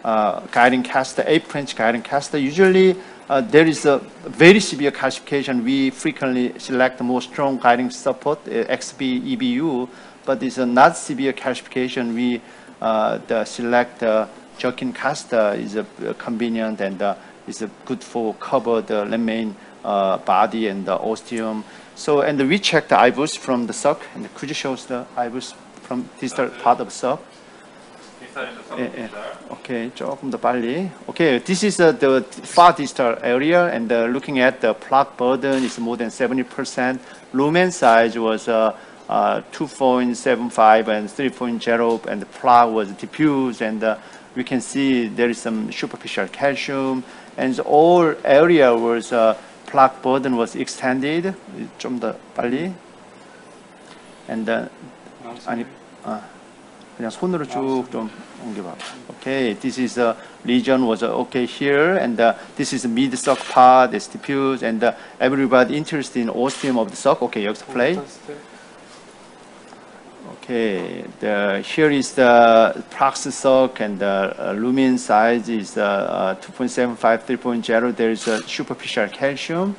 Speaker 7: guiding caster, eight branch guiding caster. Usually, uh, there is a very severe calcification. We frequently select the more strong guiding support, uh, XB, EBU, but it's a not severe calcification. We uh, the select uh, Jerkin Casta is uh, convenient and uh, is uh, good for cover the lemmain uh, body and the ostium. So, and we check the IVUS from the suck, and could you show us the IVUS from distal part of suck? 예, 예. 오케이, 조금 더 빨리. Okay, this is uh, the far distal area, and uh, looking at the plaque burden is more than 70%. Lumen size was uh, uh, 2.75 and 3.0, and the plaque was diffuse, and uh, we can see there is some superficial calcium, and the whole area was uh, plaque burden was extended. 좀 더 빨리. And uh, 아니, 아, 그냥 손으로 쭉 좀 옮겨봐. Okay, this is a region was uh, okay here, and uh, this is mid sock part, it's diffuse, and uh, everybody interested in ostium of the sock. Okay, 여기서 play. Okay, the, here is the proxy sock and the uh, lumen size is uh, uh, 2.75, 3.0. There is a superficial calcium,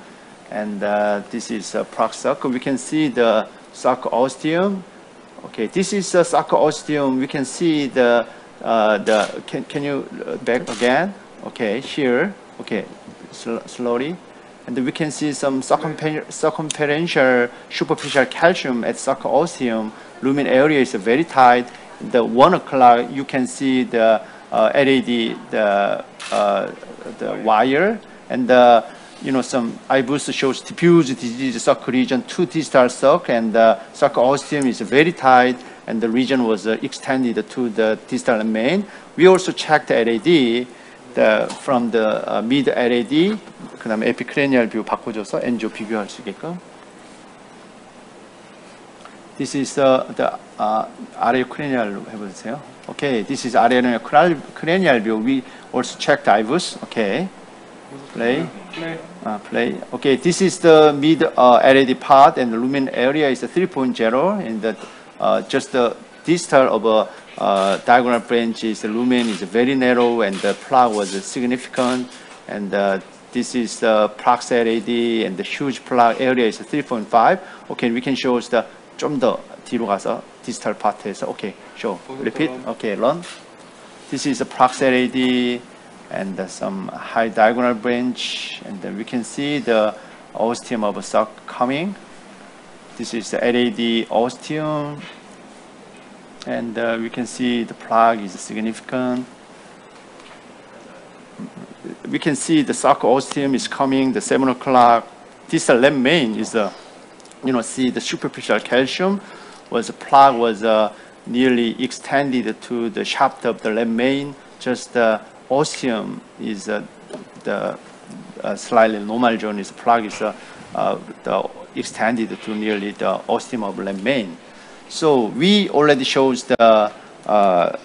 Speaker 7: and uh, this is a proxy sock. We can see the sock ostium. Okay, this is the sock ostium. We can see the uh, the. Can can you uh, back again? Okay, here. Okay, sl slowly. And we can see some circumfer- circumferential superficial calcium at sock ostium. Lumen area is very tight. The one o'clock, you can see the uh, LAD, the uh, the wire, and the you know, some IVUS shows diffuse disease sock region to distal sock, and uh, sock ostium is very tight, and the region was uh, extended to the distal main. We also checked LAD the, from the uh, mid LAD, 그 다음에 에피크레니얼 뷰 바꿔줘서 엔지오 비교할 수 있게끔. This is uh, the uh, cranial 해보세요. Okay, this is areocranial cranial view. We also checked IVUS. Okay, play. play uh, play. Okay, this is the mid uh, LAD part and the lumen area is 3.0 and the uh, just the distal of a uh, diagonal branch is the lumen is very narrow and the plug was significant and uh, this is the plug LAD and the huge plug area is 3.5. Okay, we can show us the 좀 더 뒤로 가서 distal part에서. okay, show, repeat, okay, run. This is the plug LAD and uh, some high diagonal branch, and then we can see the ostium of a sock coming. This is the LAD ostium, and uh, we can see the plug is significant. We can see the sock ostium is coming, the seven o'clock. This uh, lamp main is the, you know, see the superficial calcium was the plug was uh, nearly extended to the shaft of the lamp main. Just the ostium is uh, the uh, slightly normal zone is plug is uh, uh, the extended to nearly the ostium of lamp main. So we already shows the uh,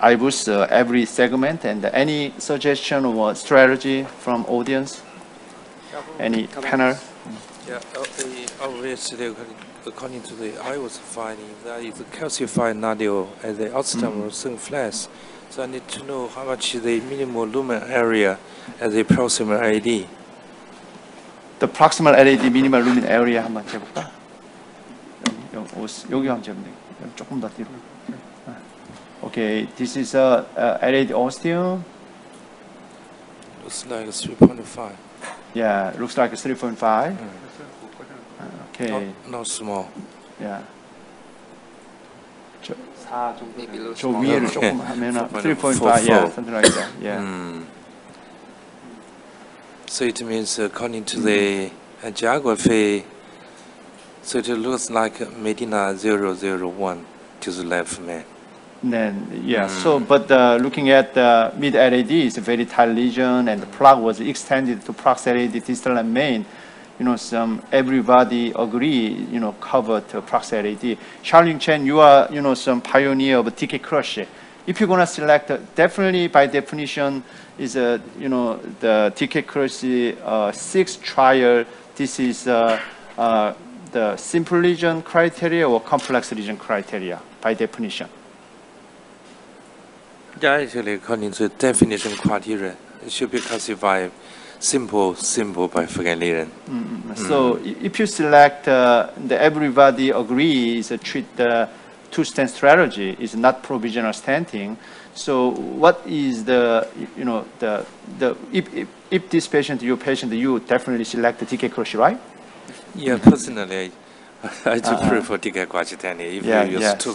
Speaker 7: IVUS uh, every segment and any suggestion or strategy from audience? Any panel?
Speaker 9: Yeah, obviously, according- according to the I was finding, that is calcified nodule at the outsternal mm. flash. So I need to know how much is the minimal lumen area at the proximal LAD.
Speaker 7: The proximal LAD minimal lumen area 한번 재볼까? 여기 한번 재면 조금 더 뒤로. Okay, this is a, a LAD ostium.
Speaker 9: Looks like 3.5.
Speaker 7: Yeah, looks like 3.5. Mm. Okay.
Speaker 9: Not, not small.
Speaker 7: Yeah
Speaker 1: maybe a little
Speaker 7: 저 위에를 조금 3.5 yeah something like that yeah.
Speaker 9: Mm. So it means according to the uh, geography, so it looks like Medina 001 to the left, man.
Speaker 7: Then, yeah, mm. so, but uh, looking at uh, the mid-LAD, it's a very tight lesion, and the plug was extended to proximal distal and main. You know, some, everybody agree, you know, covered the prox LAD. Shaoliang Chen, you are, you know, some pioneer of DK crush. If you're gonna select, definitely by definition, is a, you know, the DK crush uh, six trial, this is uh, uh, the simple lesion criteria or complex lesion criteria by definition.
Speaker 9: Yeah, actually, according to definition criteria, it should be classified simple, simple by lesion.
Speaker 7: So if you select, uh, the everybody agrees, uh, treat the two-stent strategy is not provisional stenting. So what is the, you know, the, the if, if, if this patient, your patient, you definitely select the DK Crush, right?
Speaker 9: Yeah, personally, I, I do
Speaker 7: Uh-uh.
Speaker 9: prefer TK Quachitani if
Speaker 7: Yeah,
Speaker 9: you use
Speaker 7: yes.
Speaker 9: two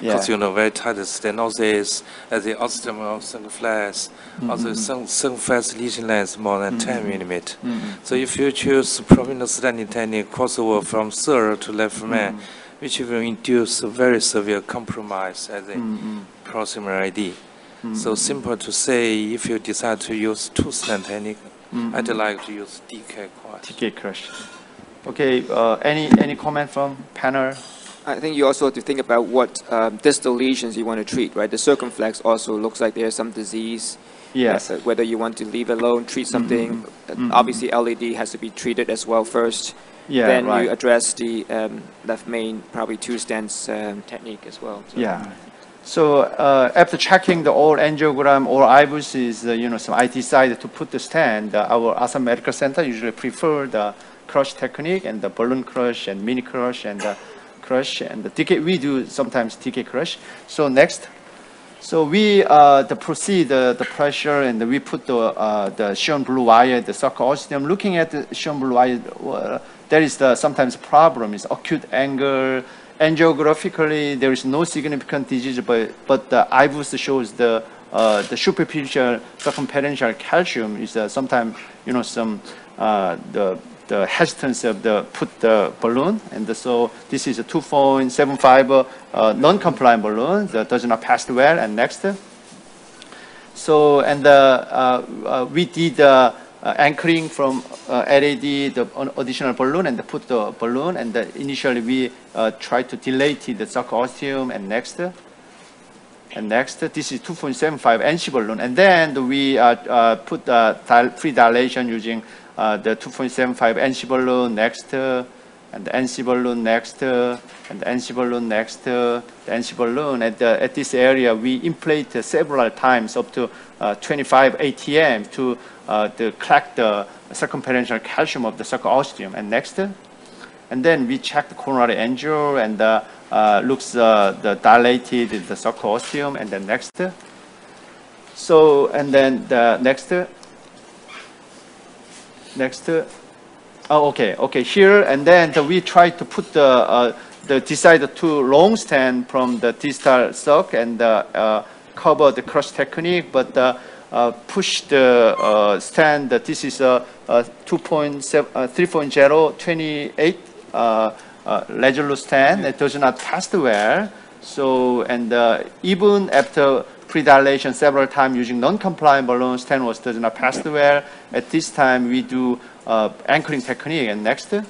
Speaker 7: Yeah.
Speaker 9: Because you know, very tight stenosis as the ostomal syncflex, also
Speaker 7: Mm-hmm.
Speaker 9: syn- syncflex lesion length more than 10 millimeter. So if you choose provisional Snantani crossover from third to left main,
Speaker 7: Mm-hmm.
Speaker 9: which will induce a very severe compromise as a
Speaker 7: Mm-hmm.
Speaker 9: proximal ID. So simple to say, if you decide to use two Snantani, I'd like to use DK Quach.
Speaker 7: DK Crush. Okay, uh, any, any comment from panel?
Speaker 1: I think you also have to think about what um, distal lesions you want to treat, right? The circumflex also looks like there's some disease.
Speaker 7: Yes.
Speaker 1: uh, whether you want to leave alone, treat something. uh, Obviously, LAD has to be treated as well first.
Speaker 7: Yeah,
Speaker 1: then
Speaker 7: right.
Speaker 1: you address the um, left main, probably two stents um, technique as well. So-
Speaker 7: Yeah. So uh, after checking the old angiogram, or IBUS is, uh, you know, so I decided to put the stand. Uh, our Asan Medical Center usually prefer the crush technique and the balloon crush and mini crush and the crush and the DK. We do sometimes DK crush. So next. So we uh, the proceed the, the pressure and we put the uh, the Sion blue wire the circle ostium. Looking at the Sion blue wire, uh, there is the sometimes problem is acute angle. Angiographically, there is no significant disease, but but the IVUS shows the uh, the superficial circumferential calcium is uh, sometimes you know some uh, the the hesitance of the put the balloon, and so this is a 2.75 uh, non-compliant balloon that does not pass well. And next, so and uh, uh, we did uh, anchoring from uh, LAD the additional balloon and put the balloon, and initially we tried to dilate the sarcostium and next. And next, this is 2.75 NC balloon. And then we uh, uh, put the dil- pre-dilation using uh, the 2.75 NC balloon next, uh, and the NC balloon next, uh, and the NC balloon next, uh, the NC balloon. At, the, at this area, we inflate uh, several times up to uh, 25 ATM to, uh, to collect the circumferential calcium of the sarcostium. And next, and then we check the coronary angio and uh, uh, looks uh, the dilated the sarcostium and then next. So and then the next. Next. Oh, okay, okay. Here and then the, we try to put the uh, the decide to long stand from the distal suck and uh, uh, cover the crush technique, but uh, uh, push the uh, stand. That this is a, a 2.7, uh, 3.0, 28 uh, uh, resolute stand. It does not pass well. So and uh, even after pre-dilation several times using non-compliant balloon, stand was does not pass well. At this time, we do uh, anchoring technique. And next.
Speaker 9: Yeah,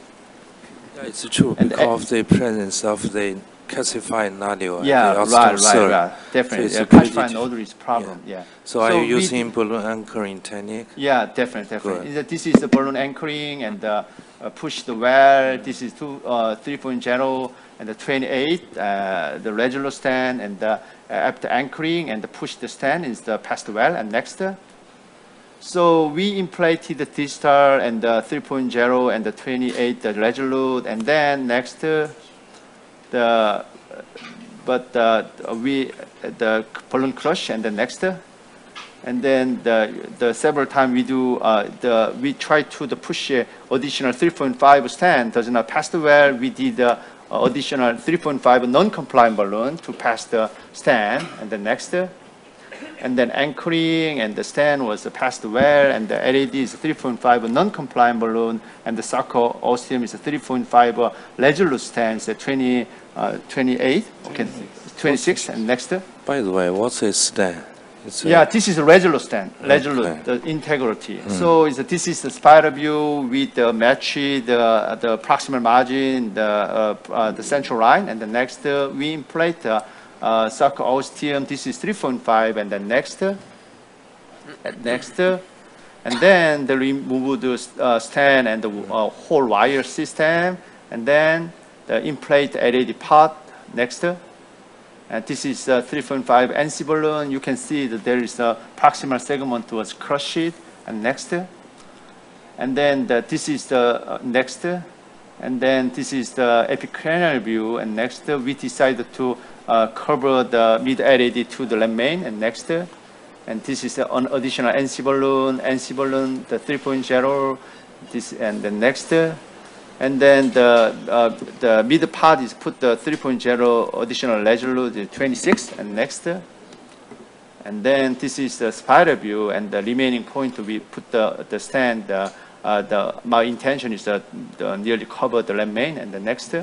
Speaker 9: it's true
Speaker 7: And-
Speaker 9: because of the presence of the calcified nodule.
Speaker 7: Yeah,
Speaker 9: and the
Speaker 7: right, right,
Speaker 9: cell.
Speaker 7: right. Definitely.
Speaker 9: it's
Speaker 7: Yeah, calcified nodule is problem. Yeah.
Speaker 9: So, are you using balloon anchoring technique?
Speaker 7: Yeah, definitely, definitely.
Speaker 9: Good.
Speaker 7: This is the balloon anchoring and uh, uh, push the well. This is two, uh, 3.0 and the 28, uh, the regular stand and uh, after anchoring and push the stand is the past well and next. So we implanted the distal and the 3.0 and the 28, the resolute, and then next, uh, the, but uh, we, the balloon crush and the next, and then the, the several time we do, uh, the, we try to the push uh, additional 3.5 stand, does not pass well, we did uh, additional 3.5 non-compliant balloon to pass the stand, and the next, and then anchoring and the stand was passed well, and the LAD is 3.5 non-compliant balloon, and the Sarco ostium is 3.5 resolute stand, so 20, uh, 28, okay, 26, and next.
Speaker 9: By the way, what's a stand? It's
Speaker 7: Yeah, this is a resolute stand, resolute,
Speaker 9: Okay.
Speaker 7: the integrity. So is this is the spider view with the match, the, the proximal margin, the, uh, uh, the central line, and the next uh, we inflate uh, uh, Sarco ostium, this is 3.5, and then next, uh, next, uh, and then the remove the stand and the uh, whole wire system, and then the inflate LAD part, next. Uh, and this is a 3.5 NC balloon. You can see that there is a proximal segment was crushed. And next. And then the, this is the uh, next. And then this is the epicranial view. And next, uh, we decided to uh, cover the mid LAD to the left main. And next, uh, and this is an additional NC balloon, NC balloon, the 3.0. This and the next, uh, and then the uh, the mid part is put the 3.0 additional resolute 26. And next. and then this is the spider view, and the remaining point we put the the stand. Uh, uh, the my intention is that the nearly cover the left main, and the next.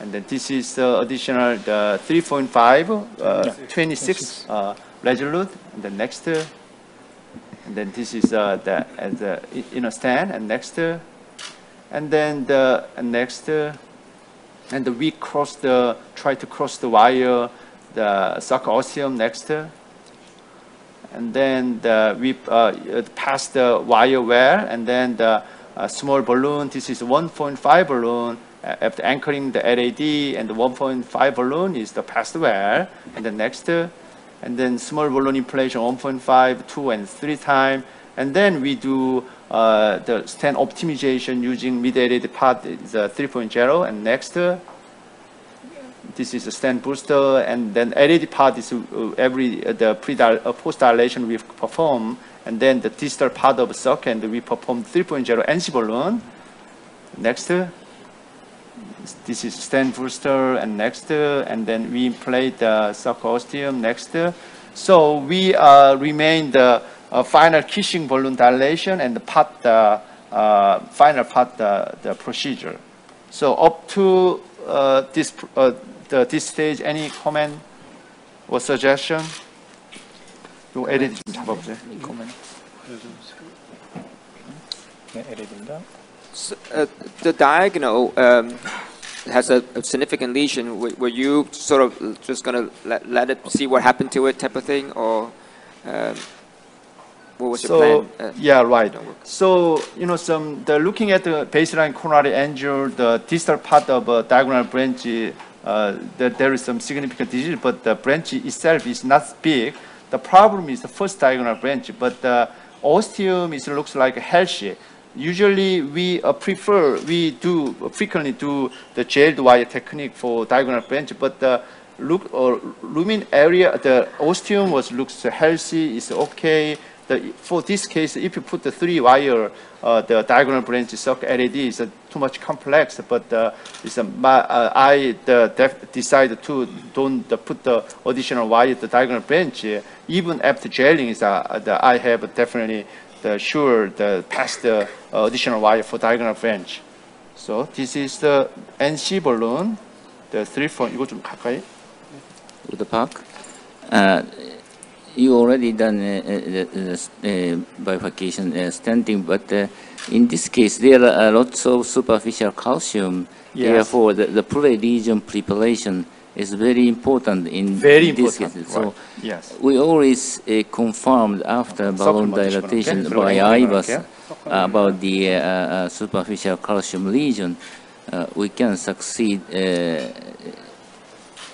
Speaker 7: And then this is the additional the 3.5, uh, 26 uh, resolute, and the next. And then this is uh, the uh, the i- inner stand, and next. And then the next. And we cross the try to cross the wire, the sarcosium next. And then the, we uh, uh, pass the wire wear, and then the uh, small balloon. This is 1.5 balloon. Uh, after anchoring the LAD, and the 1.5 balloon is the passed wear. And the next, uh, and then small balloon inflation 1.5, 2, and 3 time. And then we do uh, the stand optimization using mid-LAD part is uh, 3.0. And next, uh, this is a stand booster, and then LAD part is uh, every the pre post dilation we perform, and then the distal part of and we perform 3.0 NC balloon. Next, this is stand booster, and next, and then we play the sarcostium. Next, so we remain the final kissing balloon dilation and the part the uh, final part the, the procedure. So up to uh, this pr- uh, the, this stage, any comment or suggestion? 요 LED 좀 잡아보세요.
Speaker 8: 네, LAD입니다.
Speaker 1: S- uh, the diagonal um, has a, a significant lesion. Were, were you sort of just going to let, let it see what happened to it, type of thing, or um, what was
Speaker 7: So
Speaker 1: your plan? Uh,
Speaker 7: yeah, right. So you know, some the looking at the baseline coronary angle, the distal part of a diagonal branch, uh, that there is some significant disease, but the branch itself is not big. The problem is the first diagonal branch, but the ostium is looks like a healthy. Usually we uh, prefer, we do frequently do the jailed wire technique for diagonal branch, but the look or lumen area, the ostium was looks healthy, is okay. The, for this case, if you put the three wire, uh, the diagonal branch circuit LED is uh, too much complex, but uh, it's a, my, uh, I the, def- decided to don't uh, put the additional wire, the diagonal branch, uh, even after jailing is, uh, the, I have definitely the sure the pass the uh, additional wire for diagonal branch. So this is the NC balloon, the three point, 이거 좀 가까이.
Speaker 6: with the park. You already done uh, uh, uh, uh, bifurcation uh, standing, but uh, in this case, there are lots of superficial calcium.
Speaker 7: Yes.
Speaker 6: Therefore, the, the pre-lesion preparation is very important in
Speaker 7: Very
Speaker 6: this
Speaker 7: important,
Speaker 6: case. So
Speaker 7: right. Yes.
Speaker 6: we always uh, confirmed after balloon dilatation
Speaker 7: okay?
Speaker 6: by IVUS
Speaker 7: okay?
Speaker 6: about the uh, superficial calcium lesion. Uh, we can succeed uh,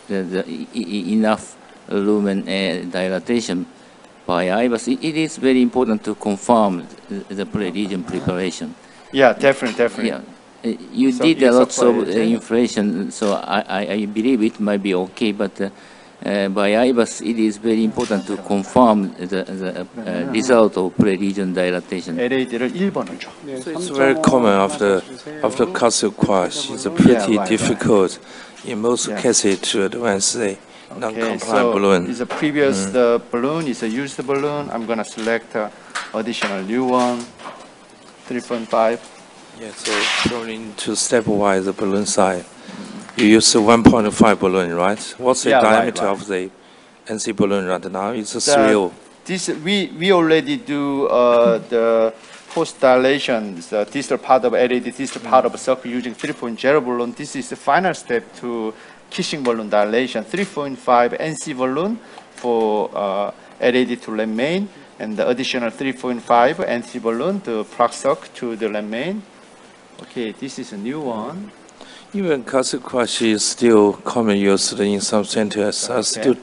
Speaker 6: the, the enough lumen eh, dilatation by IVUS. It is very important to confirm the pre-region preparation.
Speaker 7: Yeah, definitely, definitely.
Speaker 6: Yeah. Eh, you
Speaker 7: so
Speaker 6: did a lot of
Speaker 7: eh,
Speaker 6: inflation, so I, I, believe it might be okay, but uh, by IVUS it is very important to confirm the, the result of pre-region dilatation.
Speaker 7: So
Speaker 9: it's very common after, after calcium crush. It's pretty difficult in most cases to advance the
Speaker 7: Okay, so
Speaker 9: balloon.
Speaker 7: is a previous the balloon is a used balloon. I'm gonna select uh, additional new one, 3.5.
Speaker 9: Yeah, so need to stepwise the balloon size. You use a 1.5 balloon, right? What's the
Speaker 7: Yeah,
Speaker 9: diameter
Speaker 7: right.
Speaker 9: of the NC balloon right now? It's a
Speaker 7: The-
Speaker 9: 3
Speaker 7: This we we already do uh, the post dilation, the distal part of LAD, distal part of circle using 3.0 balloon. This is the final step to Kissing balloon dilation, 3.5 NC balloon for uh, to remain, main, and the additional 3.5 NC balloon to Proxoc to the remain. main. Okay, this is a new one.
Speaker 9: Even Kasukashi is still commonly used in some centers. I still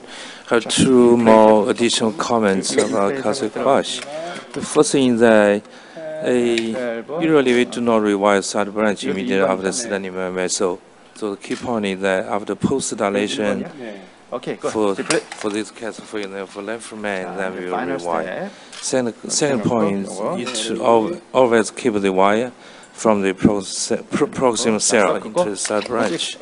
Speaker 9: have two more additional comments about Kasukashi. Uh, the first thing is that uh,
Speaker 7: uh
Speaker 9: usually we do not revise side branch immediately after standing vessel. So the key point is that after
Speaker 7: post-dilation. Okay,
Speaker 9: for, for this case, for you know, for left
Speaker 7: uh,
Speaker 9: then we will
Speaker 7: rewind.
Speaker 9: Second, second point, you to always keep the wire from the pro proximal cell into the sub branch.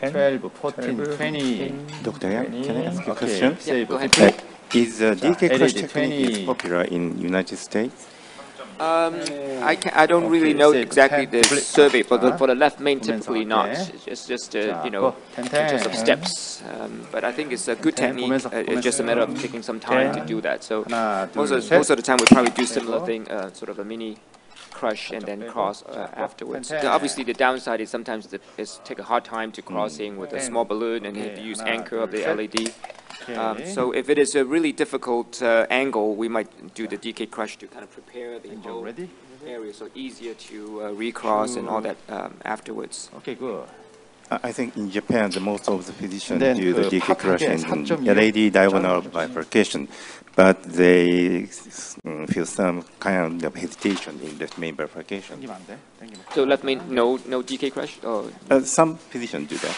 Speaker 7: 12, 14, 20.
Speaker 10: Doctor, can I ask a question?
Speaker 7: Okay.
Speaker 1: Yeah, go ahead.
Speaker 7: Uh,
Speaker 10: is uh, DK question
Speaker 7: 20
Speaker 10: popular in United States?
Speaker 1: Um, I, can, I don't really know exactly the survey for the for the left main typically not. It's just uh, you know in terms of steps. Um, but I think it's a good technique. Uh, it's just a matter of taking some time to do that. So most of most of the time we probably do similar thing, uh, sort of a mini crush and then cross uh, afterwards. The, obviously, the downside is sometimes it take a hard time to crossing with a small balloon and you have to use anchor of the LAD.
Speaker 7: Okay.
Speaker 1: Um, so if it is a really difficult uh, angle, we might do the DK crush to kind of prepare the whole
Speaker 7: ready?
Speaker 1: area so easier to uh, recross and all that um, afterwards.
Speaker 7: Okay, good.
Speaker 10: I think in Japan, the most of the physicians do the DK crush and LAD diagonal bifurcation, but they mm, feel some kind of hesitation in left main bifurcation.
Speaker 1: So left main, no, no DK crush? Or?
Speaker 10: Uh, some physicians do that.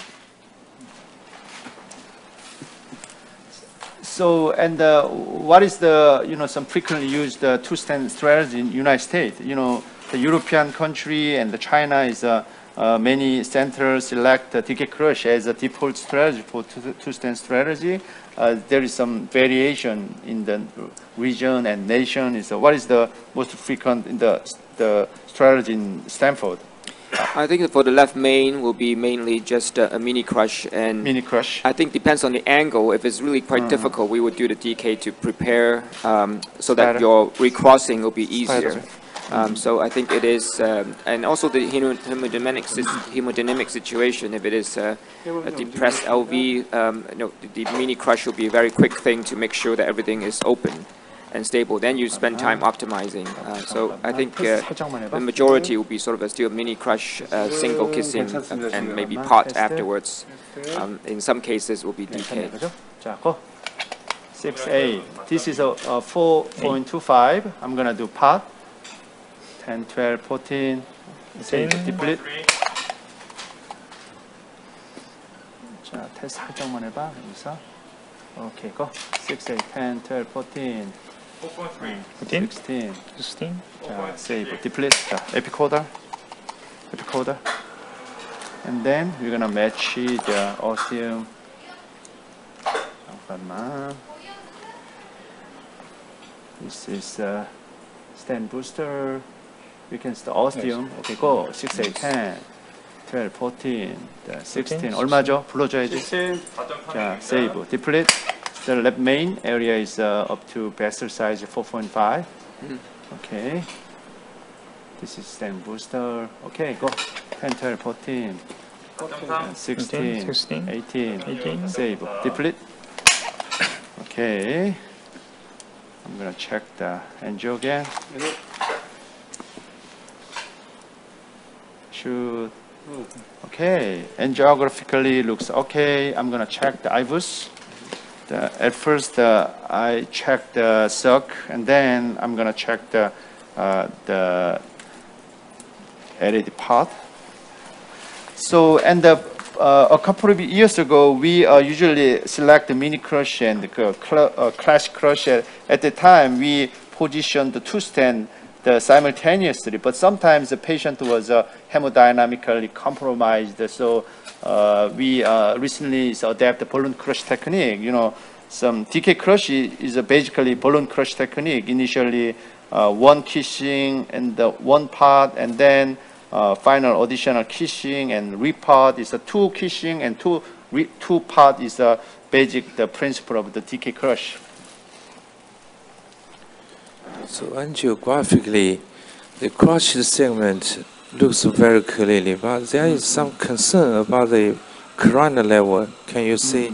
Speaker 7: So, and uh, what is the, you know, some frequently used uh, two-stand strategy in United States? You know, the European country and the China is, uh, uh, many centers select the DK crush as a default strategy for two- two-stand strategy. Uh, there is some variation in the region and nation. Is uh, what is the most frequent in the the strategy in Stanford?
Speaker 1: I think for the left main will be mainly just a, a mini crush, and
Speaker 7: Mini crush.
Speaker 1: I think depends on the angle. If it's really quite difficult, we would do the DK to prepare um, so that your recrossing will be easier.
Speaker 7: Spider.
Speaker 1: Um, so I think it is, um, and also the hemodynamic, hemodynamic situation. If it is uh, a depressed LV, um, know, the, the mini crush will be a very quick thing to make sure that everything is open and stable. Then you spend time optimizing. Uh, so I think uh,
Speaker 7: 살짝만 해봐.
Speaker 1: the majority will be sort of a still mini crush, uh, single kissing, uh, and maybe pot afterwards. Um, in some cases, will be DK.
Speaker 7: 그죠? 자, go. 6A. This is a, a 4.25. I'm gonna do pot. 10, 12, 14. Save deplete. 자, 테스트 살짝만 해봐. 여기서. 오케이, go. 6, 8, 10, 12, 14.
Speaker 8: 15,
Speaker 7: 16.
Speaker 8: 16.
Speaker 7: 자, save, deplete. 자, epicoder. Epicoder. And then we're gonna match the osmium. 잠깐만. This is uh, stand booster. We can start osmium. Okay, go. 6, 8, 10, 12, 14, 자, 16. 얼마죠? 불러줘야지. 자, save, deplete. The left main area is uh, up to vessel size 4.5. Okay. This is stand booster. Okay, go. 10, 12, 14, 16,
Speaker 8: 16,
Speaker 7: 18,
Speaker 8: 18.
Speaker 7: save, deplete. Okay. I'm gonna check the angio again. Shoot. Okay, angiographically looks okay. I'm gonna check the IVUS. The, at first, uh, I check the suck, and then I'm gonna check the uh, the LAD part. So, and the, uh, a couple of years ago, we uh, usually select the mini crush and the cl- uh, classic crush. At, the time, we positioned the two stand the simultaneously, but sometimes the patient was uh, hemodynamically compromised. So uh, we uh, recently adapted the balloon crush technique. You know, some DK crush is a basically balloon crush technique. Initially, uh, one kissing and one part, and then uh, final additional kissing and repart is a two kissing and two re- two part is the basic the principle of the DK crush.
Speaker 9: So angiographically, the crushed segment looks very clearly, but there is some concern about the cranial level. Can you see?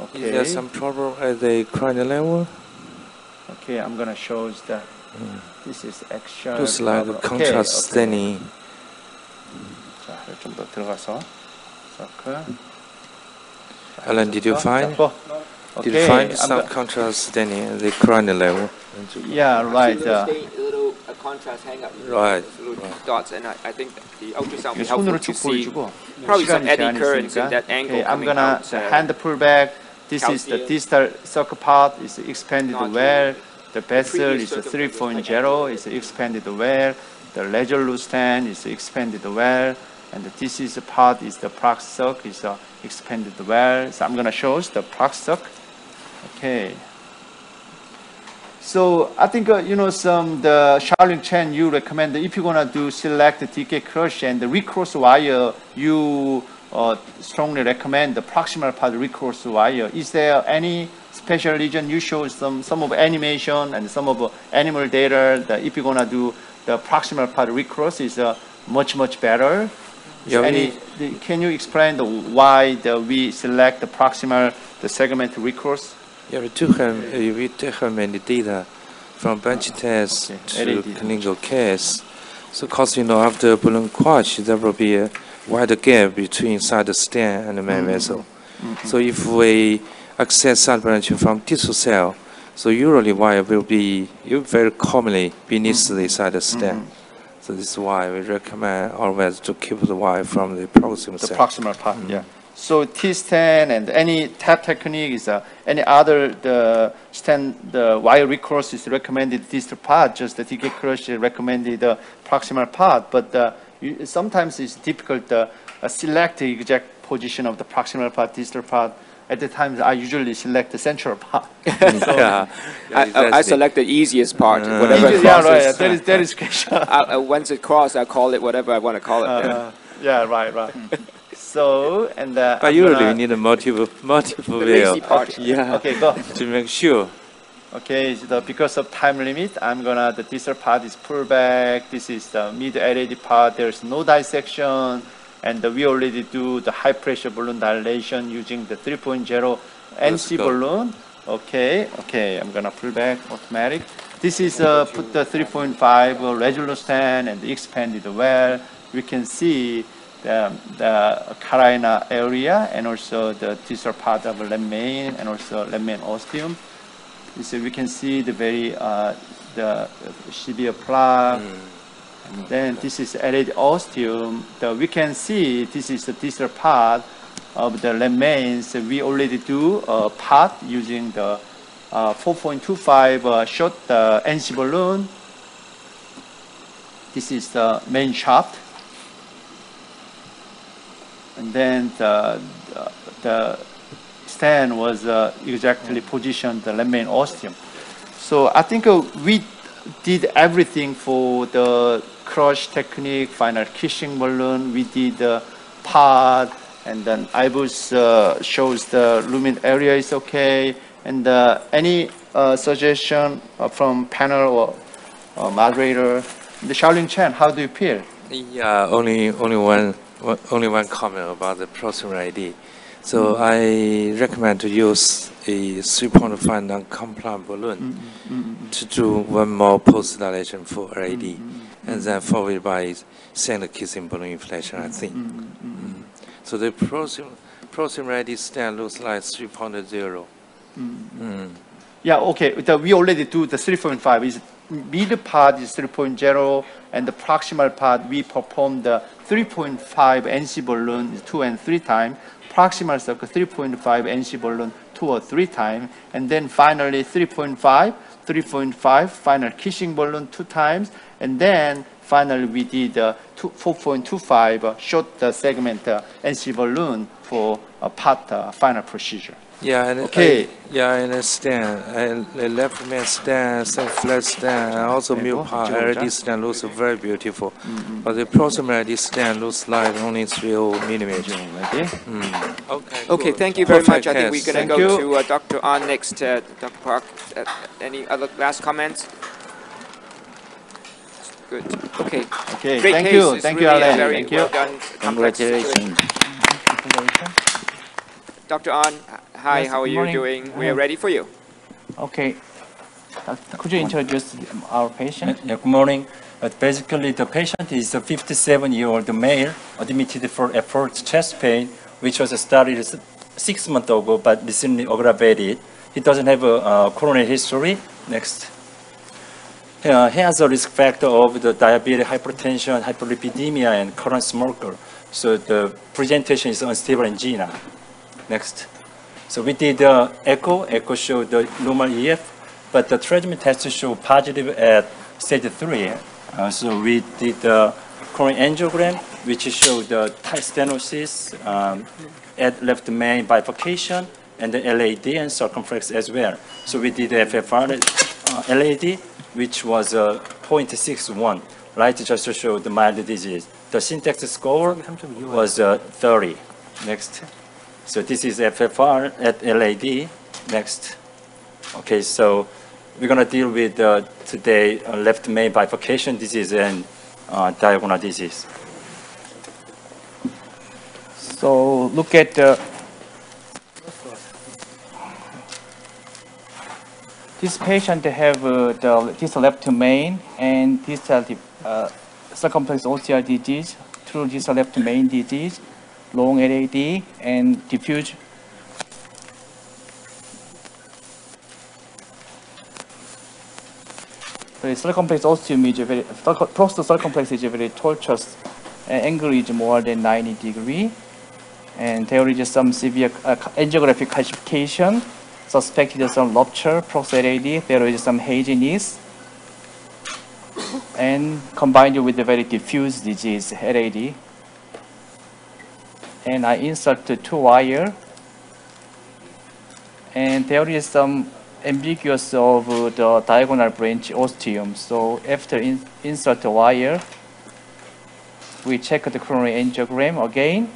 Speaker 7: Okay.
Speaker 9: Is there some problem at the cranial level?
Speaker 7: Okay, I'm gonna show us the. This is extra.
Speaker 9: Looks like
Speaker 7: cover.
Speaker 9: a contrast
Speaker 7: okay.
Speaker 9: staining.
Speaker 7: 자, 좀 더 들어가서. 서클.
Speaker 9: Alan, did you
Speaker 7: 자,
Speaker 9: find?
Speaker 7: 고.
Speaker 9: Did
Speaker 7: Okay,
Speaker 9: you find
Speaker 7: I'm
Speaker 9: some
Speaker 7: go-
Speaker 9: contrast staining at the cranial level?
Speaker 7: Yeah, right. uh,
Speaker 1: a contrast hang-up.
Speaker 9: Right. right.
Speaker 1: Dots, and I, I think the ultrasound will helpful to see probably some eddy currents in that angle
Speaker 7: okay, I'm gonna
Speaker 1: out,
Speaker 7: hand the pull back. This calcium. is the distal circle part. It's expanded
Speaker 1: Not
Speaker 7: well. The vessel is 3.0. It's expanded well. The laser loose stand is expanded well. And this is the part is the prox circ is uh, expanded well. So I'm gonna show us the prox circ. Okay. So I think uh, you know some the Shaoliang Chen you recommend if you're gonna do select the DK crush and the recross wire you uh, strongly recommend the proximal part recross wire. Is there any special reason you show some some of animation and some of uh, animal data that if you're gonna do the proximal part recross is uh, much much better?
Speaker 9: Yeah,
Speaker 7: any, the- can you explain the why the, we select the proximal the segment recross?
Speaker 9: Yeah, we took um, uh, we took um, many data from bench tests
Speaker 7: Okay,
Speaker 9: to
Speaker 7: LAD.
Speaker 9: clinical case. So, cause you know, after balloon quash, there will be a wider gap between side stem and the main vessel. So, if we access side branch from distal cell, so usually wire will be you very commonly beneath the side stem. So this is why we recommend always to keep the wire from the proximal
Speaker 7: the
Speaker 9: cell.
Speaker 7: proximal part, yeah. So T-stand and any tap technique is uh, any other the stand the wire recourse is recommended distal part. Just the DK crush is recommended the proximal part, but uh, you, sometimes it's difficult to uh, select the exact position of the proximal part, distal part. At the times, I usually select the central part.
Speaker 9: yeah,
Speaker 1: I, I, I select the easiest part, whatever
Speaker 7: yeah, right.
Speaker 1: crosses.
Speaker 7: That is that is question.
Speaker 1: I, I, once it crosses, I call it whatever I want to call it. yeah.
Speaker 7: Uh, yeah, right, right. so and uh,
Speaker 9: But
Speaker 7: I'm
Speaker 9: usually we need a multiple multiple
Speaker 1: The
Speaker 9: view.
Speaker 1: lazy part.
Speaker 9: Yeah.
Speaker 7: Okay, go.
Speaker 9: To make sure.
Speaker 7: Okay, so the, because of time limit, I'm gonna, the distal part is pulled back. This is the mid LAD part. There's no dissection. And we already do the high pressure balloon dilation using the 3.0 NC balloon. Okay, okay, I'm gonna pull back automatic. This is uh, put the 3.5 uh, regular stand and expanded well. We can see the, the carina area and also the distal part of lemon main and also lemon ostium. So we can see the very uh, the severe plaque. And then this is LAD ostium. The, we can see this is the distal part of the remains. We already do a part using the uh, 4.25 uh, short uh, NC balloon. This is the main shaft. And then the, the, the stand was uh, exactly positioned the main ostium. So I think uh, we did everything for the crush technique, final kissing balloon. We did the part, and then IVUS uh, shows the lumen area is okay. And uh, any uh, suggestion uh, from panel or, or moderator? The Shaoliang Chen, how do you feel?
Speaker 9: Yeah, only only one, one only one comment about the proximal ID. So I recommend to use a 3.5 non-compliant balloon mm, mm, mm, to do one more post dilation for RAD, and then followed by center kissing balloon inflation. I think. Mm. So the proximal ID stand looks like 3.0. Mm.
Speaker 7: Yeah, okay. The, we already do the 3.5. Is middle part is 3.0, and the proximal part we perform the 3.5 NC balloon two and three times. Proximal circle 3.5 NC balloon two or three times, and then finally 3.5, 3.5 final kissing balloon two times, and then finally we did uh, 4.25 uh, short uh, segment uh, NC balloon for a part uh, final procedure.
Speaker 9: Yeah, and
Speaker 7: okay.
Speaker 9: I, yeah, I understand. I, I left man stand, some flat stand, and also
Speaker 7: milk pot.
Speaker 9: LAD stand looks very beautiful. Mm-hmm. But the proximum stand looks like only 3 millimeters.
Speaker 7: Okay.
Speaker 9: Mm.
Speaker 1: Okay,
Speaker 9: okay
Speaker 1: thank you very
Speaker 9: Perfect
Speaker 1: much. I think we're going to go
Speaker 7: you.
Speaker 1: to uh, Dr. Ahn next. Uh, Dr. Park, uh, any other last comments? Good. Okay.
Speaker 7: Okay.
Speaker 1: Great
Speaker 7: thank
Speaker 1: case.
Speaker 7: you.
Speaker 1: It's
Speaker 7: thank
Speaker 1: really you,
Speaker 7: Alan. Thank
Speaker 1: well you. Done Congratulations.
Speaker 6: Congratulations.
Speaker 1: Dr. Ahn, hi,
Speaker 11: Yes,
Speaker 1: how are you
Speaker 11: morning.
Speaker 1: doing? We are ready for you.
Speaker 11: Okay. Uh, Could you introduce our patient?
Speaker 12: Yeah, good morning. Uh, basically, the patient is a 57-year-old male admitted for effort chest pain, which was started six months ago but recently aggravated. He doesn't have a uh, coronary history. Next. uh, has a risk factor of the diabetes, hypertension, hyperlipidemia, and current smoker. So the presentation is unstable angina. Next. So we did uh, echo. Echo showed the normal EF, but the treadmill test showed positive at stage three. Uh, so we did the coronary angiogram, which showed the tight stenosis um, at left main bifurcation, and the LAD and circumflex as well. So we did FFR uh, LAD, which was uh, 0.61. Right, just to show the mild disease. The syntax score was uh, 30. Next. So this is FFR at LAD. Next. Okay, so we're going to deal with uh, today uh, left main bifurcation disease and uh, diagonal disease.
Speaker 11: So look at the this patient have uh, the this left main and this uh, circumflex OCR disease through this left main disease, long LAD and diffuse The circumflex ostium is very, prostate circumflex is very tortuous, uh, angle is more than 90 degree, and there is some severe uh, angiographic calcification, suspected some rupture, prostate LAD, there is some haziness, and combined with a very diffuse disease, LAD. And I insert the two wire, and there is some ambiguous of the diagonal branch ostium. So after in, insert the wire, we check the coronary angiogram again.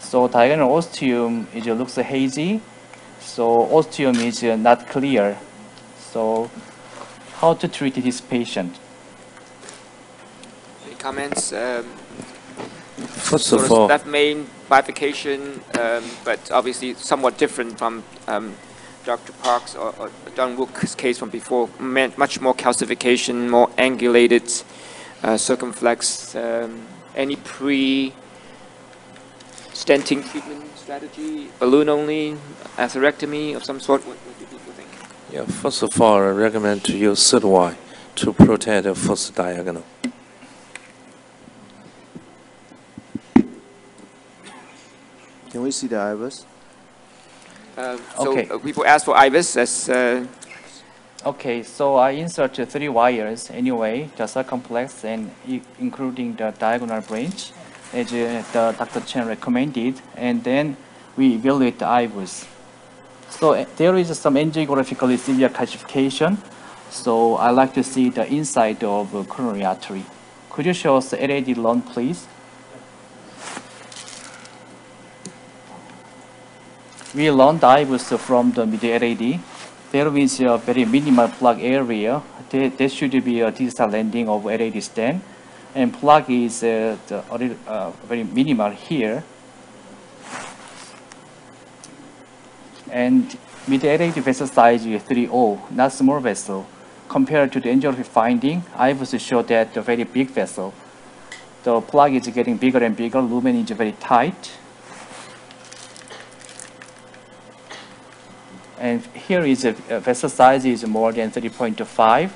Speaker 11: So diagonal ostium is looks hazy. So ostium is not clear. So how to treat this patient?
Speaker 1: Any comments? Um,
Speaker 9: First
Speaker 1: sort
Speaker 9: of all,
Speaker 1: left main bifurcation, um, but obviously somewhat different from um, Dr. Park's or, or Duk-Woo's case from before, meant much more calcification, more angulated uh, circumflex. Um, any pre stenting treatment strategy, balloon only, atherectomy of some sort? What, what do people think?
Speaker 9: yeah, first of all, I recommend to use third to protect the first diagonal.
Speaker 5: Can we see the IVUS?
Speaker 1: Um, so
Speaker 11: Okay.
Speaker 1: uh, people ask for IVUS as uh,
Speaker 11: Okay, so I insert three wires anyway, the circumflex and including the diagonal branch, as uh, the Dr. Chen recommended, and then we evaluate the IVUS. So uh, there is some angiographically severe calcification, so I like to see the inside of uh, coronary artery. Could you show us the LAD lung, please? We learned IVUS from the mid LAD. There is a very minimal plaque area. There, there should be a distal landing of LAD stent. And plaque is uh, the, uh, very minimal here. And mid LAD vessel size is 3O, not small vessel. Compared to the angiography finding, I was show that a very big vessel. The plaque is getting bigger and bigger, lumen is very tight. And here is a, a vessel size is more than 3.5.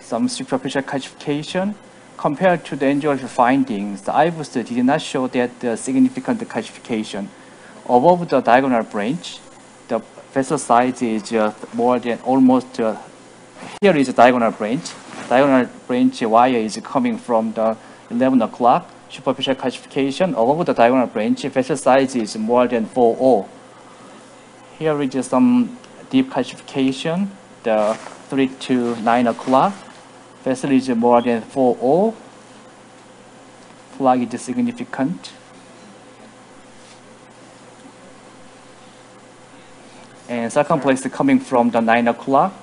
Speaker 11: Some superficial calcification. Compared to the angiography findings, the IVUS did not show that the significant calcification. Above the diagonal branch, the vessel size is just more than almost, uh, here is a diagonal branch. Diagonal branch wire is coming from the 11 o'clock superficial calcification above the diagonal branch, vessel size is more than 4O. Here is some um, deep calcification, the 3 to 9 o'clock. Vessel is more than 4O. Plaque is significant. And circumflex coming from the 9 o'clock.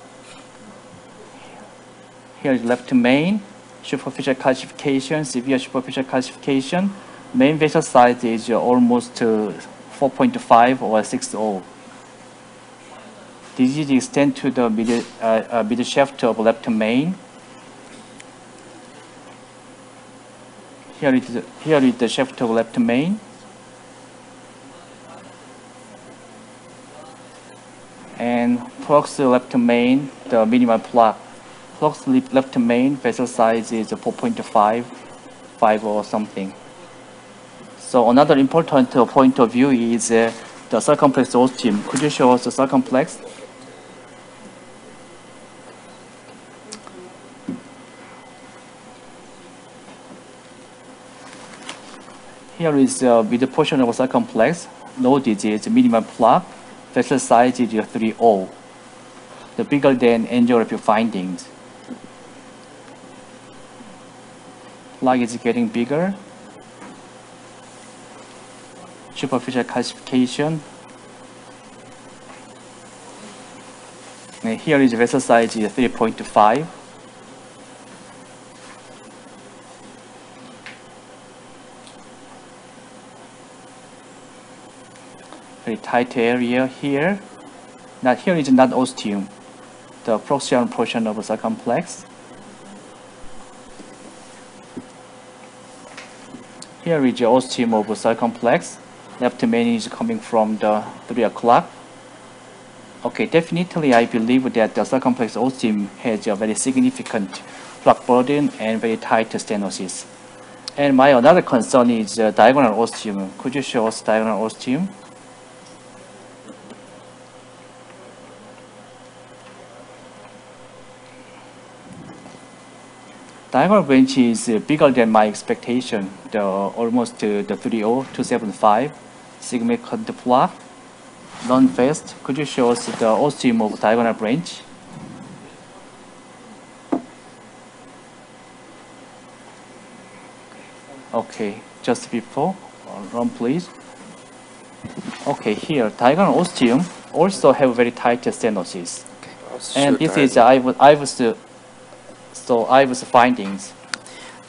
Speaker 11: Here is left main superficial calcification, severe superficial calcification. Main vessel size is almost uh, 4.5 or 6.0. Disease extend to the middle, uh, uh, middle shaft of left main. Here is, the- here is the shaft of left main. And proximal left main, the minimal plaque. Clocks left main, vessel size is 4.5, 5 or something. So another important point of view is uh, the circumflex ostium. Could you show us the circumflex? Here is uh, with the portion of circumflex, no disease, minimum plaque, vessel size is 3O, the bigger than angiography findings. Plaque is getting bigger. Superficial calcification. And here is vessel size is 3.5. very tight area here. Now here is not ostium, the proximal portion of the circumflex. The ostium of circumflex. Left main is coming from the 3 o'clock. Okay, definitely I believe that the circumflex ostium has a very significant plaque burden and very tight stenosis. And my another concern is uh, diagonal ostium. Could you show us diagonal ostium? Diagonal branch is uh, bigger than my expectation, the almost uh, the 30275 significant plaque, non-fast. Could you show us the ostium of diagonal branch? Okay, just before, run please. Okay, here, diagonal ostium also have very tight stenosis. And this is, I was, I was, uh, so I was findings.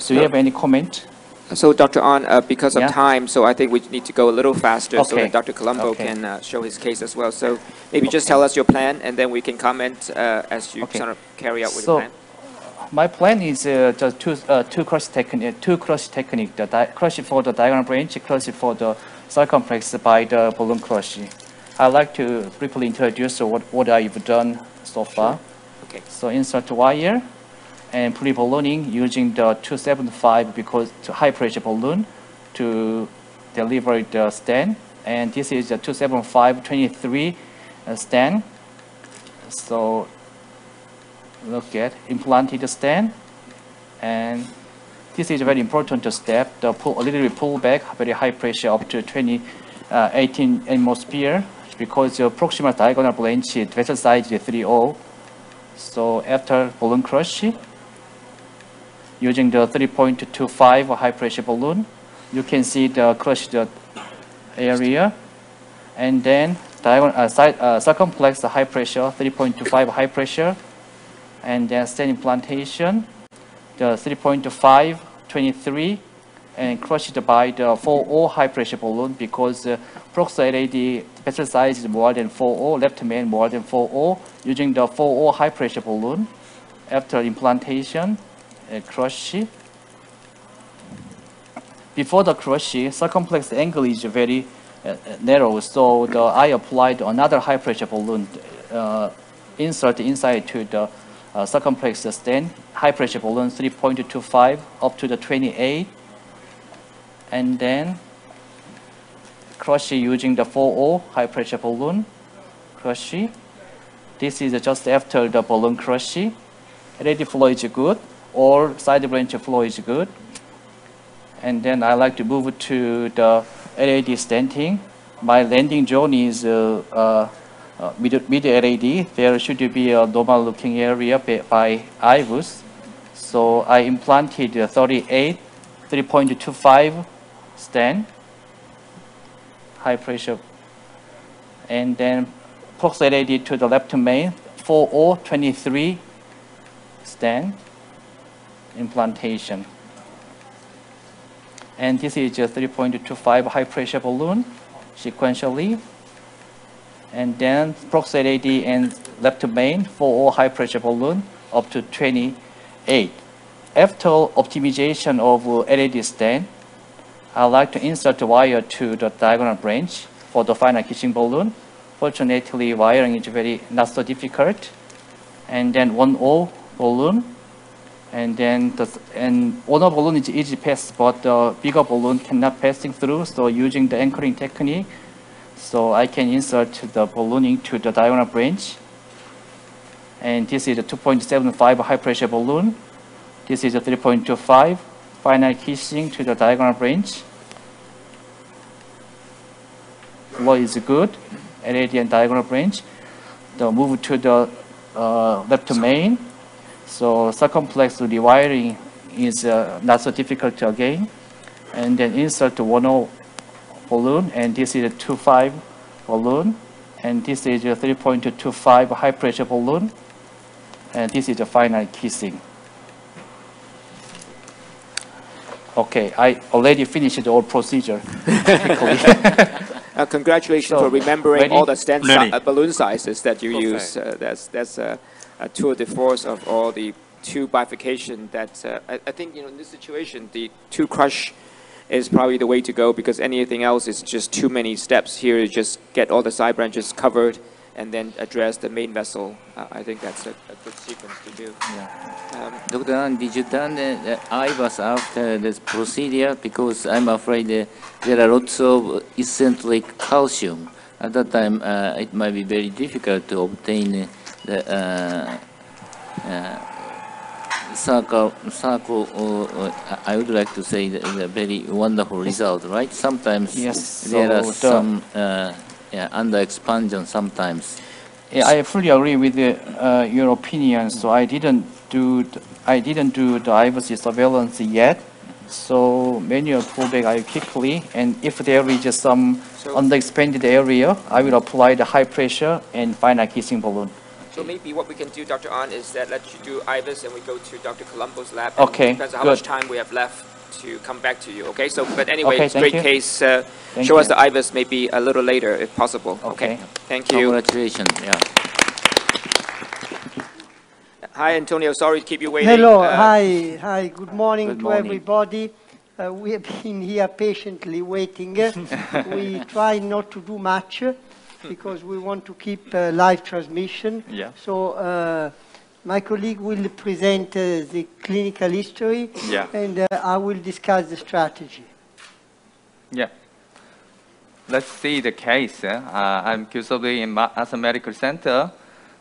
Speaker 11: Do you have any comment?
Speaker 1: So Dr. Ahn, uh, because of
Speaker 11: Yeah.
Speaker 1: time, so I think we need to go a little faster so
Speaker 11: Okay.
Speaker 1: that Dr. Colombo
Speaker 11: Okay.
Speaker 1: can uh, show his case as well. So maybe just tell us your plan and then we can comment uh, as you
Speaker 11: Okay.
Speaker 1: sort of carry out with
Speaker 11: So,
Speaker 1: your plan.
Speaker 11: My plan is uh, just two, uh, DK crush technique, DK crush technique, the di- crush for the diagonal branch, crush for the circumflex by the balloon crush. I'd like to briefly introduce what, what I've done so far.
Speaker 1: Okay.
Speaker 11: So insert wire and pre-ballooning using the 275 because high pressure balloon to deliver the stent. And this is the 275 23 uh, stent. So look at implanted stent and this is a very important step the pull a little bit pull back very high pressure up to 20 uh, 18 atmosphere because the proximal diagonal branch vessel size is 30 so after balloon crush using the 3.25 high pressure balloon. You can see the crushed area. And then diagonal uh, side, uh, circumflex high pressure 3.25 high pressure. And then stent implantation, the 3.5, 23, and crushed by the 4O high pressure balloon because uh, proximal LAD vessel size is more than 4O, left main more than 4O, using the 4O high pressure balloon. After implantation, uh, crush. Before the crush, circumflex angle is very uh, uh, narrow, so the, I applied another high pressure balloon uh, insert inside to the uh, circumflex stent, high pressure balloon 3.25 up to the 28, and then crush using the 4O high pressure balloon, crush. This is just after the balloon crush. Ready flow is good, or side branch flow is good. And then I like to move to the LAD stenting. My landing zone is uh, uh, uh, mid, mid LAD, there should be a normal looking area by, IVUS. So I implanted a 38, 3.25 stent, high pressure, and then prox LAD to the left main, 4023 stent, implantation. And this is a 3.25 high pressure balloon sequentially and then prox LAD and left main for all high pressure balloon up to 28. After optimization of LAD stent, I like to insert the wire to the diagonal branch for the final kissing balloon Fortunately, wiring is very not so difficult. And then one O balloon, and then the and one balloon is easy pass, but the bigger balloon cannot passing through. So using the anchoring technique, so I can insert the balloon into the diagonal branch. And this is a 2.75 high pressure balloon. This is a 3.25 final kissing to the diagonal branch. Flow is good, LAD and diagonal branch. The move to the uh, left main. So circumflex rewiring is uh, not so difficult to again. And then insert the 10 balloon, and this is a 2.5 balloon, and this is a 3.25 high pressure balloon, and this is the final kissing. Okay, I already finished the whole procedure.
Speaker 1: Uh, congratulations
Speaker 11: So,
Speaker 1: for remembering
Speaker 11: ready?
Speaker 1: all the stent si- uh, balloon sizes that you
Speaker 11: Okay.
Speaker 1: use. Uh, that's that's a, a tour de force of all the two bifurcation. That uh, I, I think you know in this situation, the DK crush is probably the way to go because anything else is just too many steps. Here, you just get all the side branches covered and then address the main vessel. Uh, I think that's a, a good sequence to do. Um,
Speaker 6: Dr. Ahn, did you done the, the IVUS after this procedure? Because I'm afraid uh, there are lots of eccentric calcium. At that time, uh, it might be very difficult to obtain uh, the uh, uh, circle, circle uh, uh, I would like to say the, the very wonderful result, right? Sometimes
Speaker 11: Yes,
Speaker 6: there are
Speaker 11: so the-
Speaker 6: some uh, yeah, under expansion sometimes.
Speaker 11: Yeah, I fully agree with the, uh, your opinion. So I didn't do th- I didn't do the IVC surveillance yet. So manual pullback I quickly, and if there is some
Speaker 1: So-
Speaker 11: underexpanded area, I will apply the high pressure and final kissing balloon.
Speaker 1: So maybe what we can do, Dr. Ahn, is that let you do IVUS and we go to Dr. Colombo's lab. and
Speaker 11: Okay,
Speaker 1: Depends on how much time we have left to come back to you, okay? So, but anyway,
Speaker 11: Okay,
Speaker 1: it's great
Speaker 11: you.
Speaker 1: case. Uh,
Speaker 11: Thank
Speaker 1: show us the IVUS maybe a little later if possible, okay?
Speaker 11: Okay.
Speaker 1: Thank you.
Speaker 6: Congratulations, yeah.
Speaker 1: Hi, Antonio. Sorry to keep you waiting.
Speaker 13: Hello,
Speaker 1: Uh,
Speaker 13: hi, hi, good morning
Speaker 6: Good
Speaker 13: to
Speaker 6: morning.
Speaker 13: everybody. Uh, we have been here patiently waiting. we try not to do much uh, because we want to keep uh, live transmission.
Speaker 14: Yeah.
Speaker 13: So uh, my colleague will present uh, the clinical history
Speaker 14: Yeah.
Speaker 13: and uh, I will discuss the strategy.
Speaker 14: Yeah. Let's see the case. Uh, I'm Kyusobli in Ma- Asan Medical Center.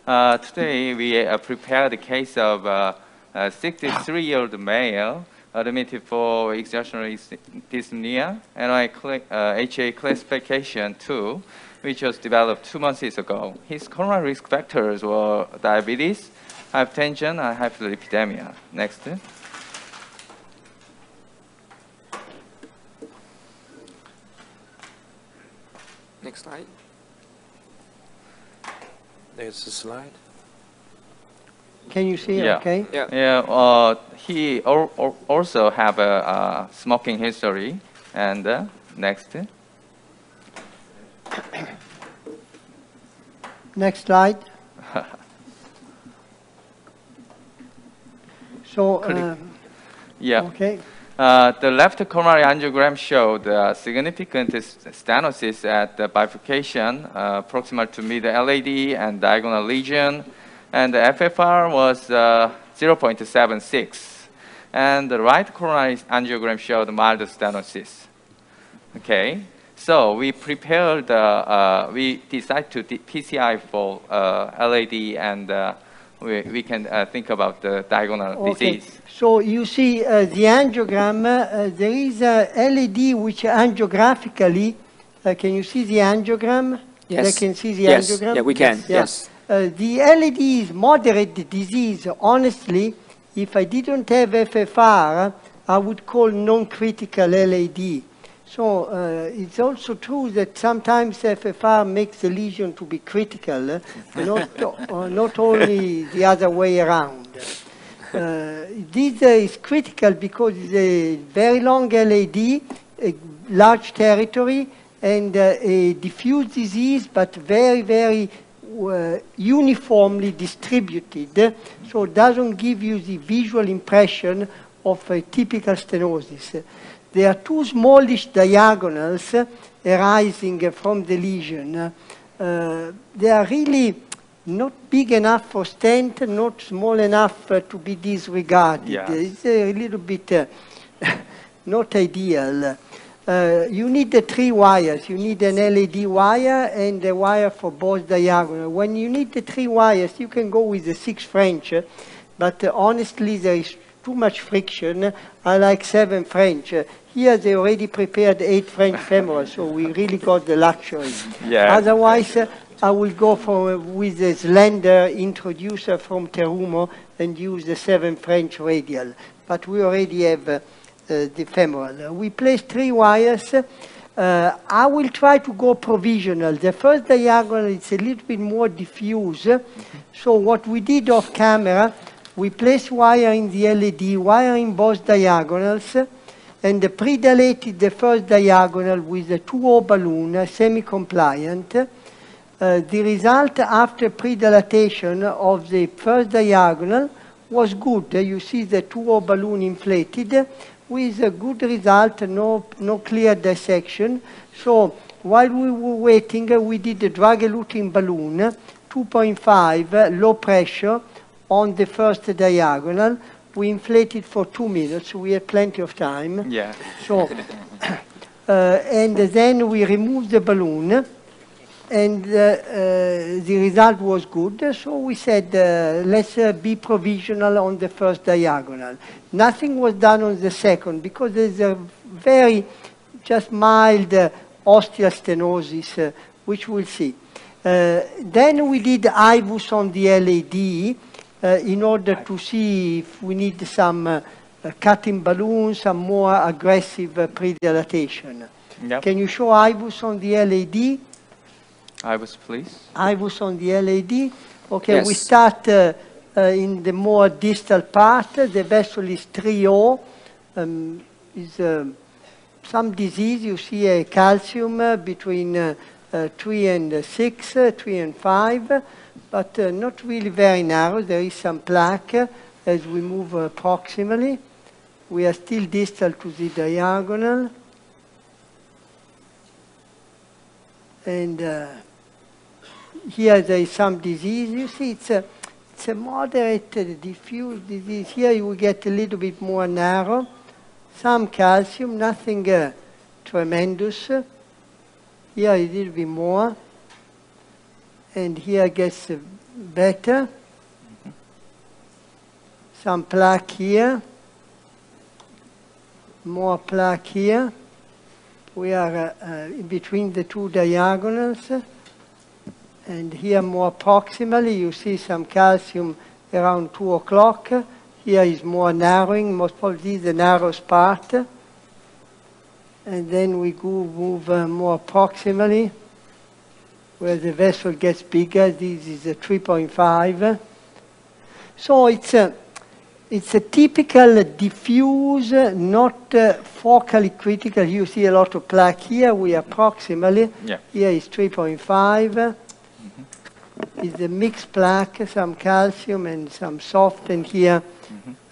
Speaker 14: Uh, today we uh, prepared the case of uh, a 63-year-old male admitted for exertional dys- dyspnea and I uh, HA classification 2, which was developed two months ago. His coronary risk factors were diabetes, hypertension, and hyperlipidemia. Next.
Speaker 1: Next slide.
Speaker 9: There's a slide.
Speaker 13: Can you see,
Speaker 14: Yeah.
Speaker 13: okay?
Speaker 1: Yeah.
Speaker 14: Yeah, uh, he al- al- also have a uh, smoking history. And uh, next,
Speaker 13: Next slide. So, uh,
Speaker 14: yeah.
Speaker 13: okay.
Speaker 14: Uh, the left coronary angiogram showed uh, significant stenosis at the bifurcation uh, proximal to mid LAD and diagonal lesion, and the FFR was uh, 0.76, and the right coronary angiogram showed mild stenosis. Okay, so we prepared, uh, uh, we decided to d- PCI for uh, LAD, and uh, we, we can uh, think about the diagonal
Speaker 13: Okay,
Speaker 14: disease.
Speaker 13: so you see uh, the angiogram, uh, there is a LAD which angiographically, uh, can you see the angiogram?
Speaker 1: Yes.
Speaker 13: They can see the
Speaker 1: Yes.
Speaker 13: angiogram?
Speaker 1: Yeah, we can.
Speaker 13: Yeah.
Speaker 1: Yes.
Speaker 13: Uh, the LAD is moderate disease. Honestly, if I didn't have FFR, I would call non-critical LAD. So uh, it's also true that sometimes FFR makes the lesion to be critical, uh, not, uh, not only the other way around. Uh, this uh, is critical because it's a very long LAD, a large territory, and uh, a diffuse disease, but very, very uh, uniformly distributed, so it doesn't give you the visual impression of a typical stenosis. There are two smallish diagonals arising from the lesion. uh, they are really not big enough for stent, not small enough uh, to be disregarded.
Speaker 8: Yeah.
Speaker 13: It's a little bit uh, not ideal. Uh, you need the three wires. You need an LAD wire and a wire for both diagonal. When you need the three wires, you can go with the six French, but uh, honestly, there is too much friction. I like seven French. Here they already prepared eight French femoral, so we really got the luxury.
Speaker 8: Yeah.
Speaker 13: Otherwise, uh, I will go for, with the slender introducer from Terumo and use the seven French radial. But we already have uh, the femoral. We place three wires. Uh, I will try to go provisional. The first diagonal is a little bit more diffuse. So what we did off camera, we placed wire in the LAD, wire in both diagonals, and pre-dilated the first diagonal with a 2O balloon, semi-compliant. Uh, the result after pre-dilatation of the first diagonal was good. You see the 2O balloon inflated with a good result, no, no clear dissection. So while we were waiting, we did a drug-eluting balloon, uh, 2.5, uh, low pressure, on the first diagonal. We inflated for two minutes. We had plenty of time.
Speaker 8: Yeah.
Speaker 13: So, uh, and then we removed the balloon, and uh, uh, the result was good. So we said, uh, let's uh, be provisional on the first diagonal. Nothing was done on the second because there's a very just mild uh, osteostenosis, which we'll see. Then we did IVUS on the LAD uh, in order to see if we need some uh, uh, cutting balloons, some more aggressive uh, pre-dilatation.
Speaker 8: Yep.
Speaker 13: Can you show IVUS on the LAD?
Speaker 14: I was please.
Speaker 13: IVUS on the LAD. Okay, we start uh, uh, in the more distal part. The vessel is 3O. Um, is um, some disease. You see a calcium uh, between uh, uh, 3 and uh, 6, uh, 3 and 5, but uh, not really very narrow. There is some plaque as we move uh, proximally. We are still distal to the diagonal. And uh, here there is some disease. You see, it's a, it's a moderate uh, diffuse disease. Here you get a little bit more narrow. Some calcium, nothing uh, tremendous. Here a little bit more. And here gets better. Some plaque here. More plaque here. We are uh, uh, in between the two diagonals. And here more proximally, you see some calcium around 2 o'clock. Here is more narrowing, most probably the narrowest part. And then we go move uh, more proximally, where the vessel gets bigger. This is a 3.5. So it's a, it's a typical diffuse, not uh, focally critical. You see a lot of plaque here. We are proximally.
Speaker 8: Yeah.
Speaker 13: Here is 3.5. Is a mixed plaque, some calcium and some soft, and here.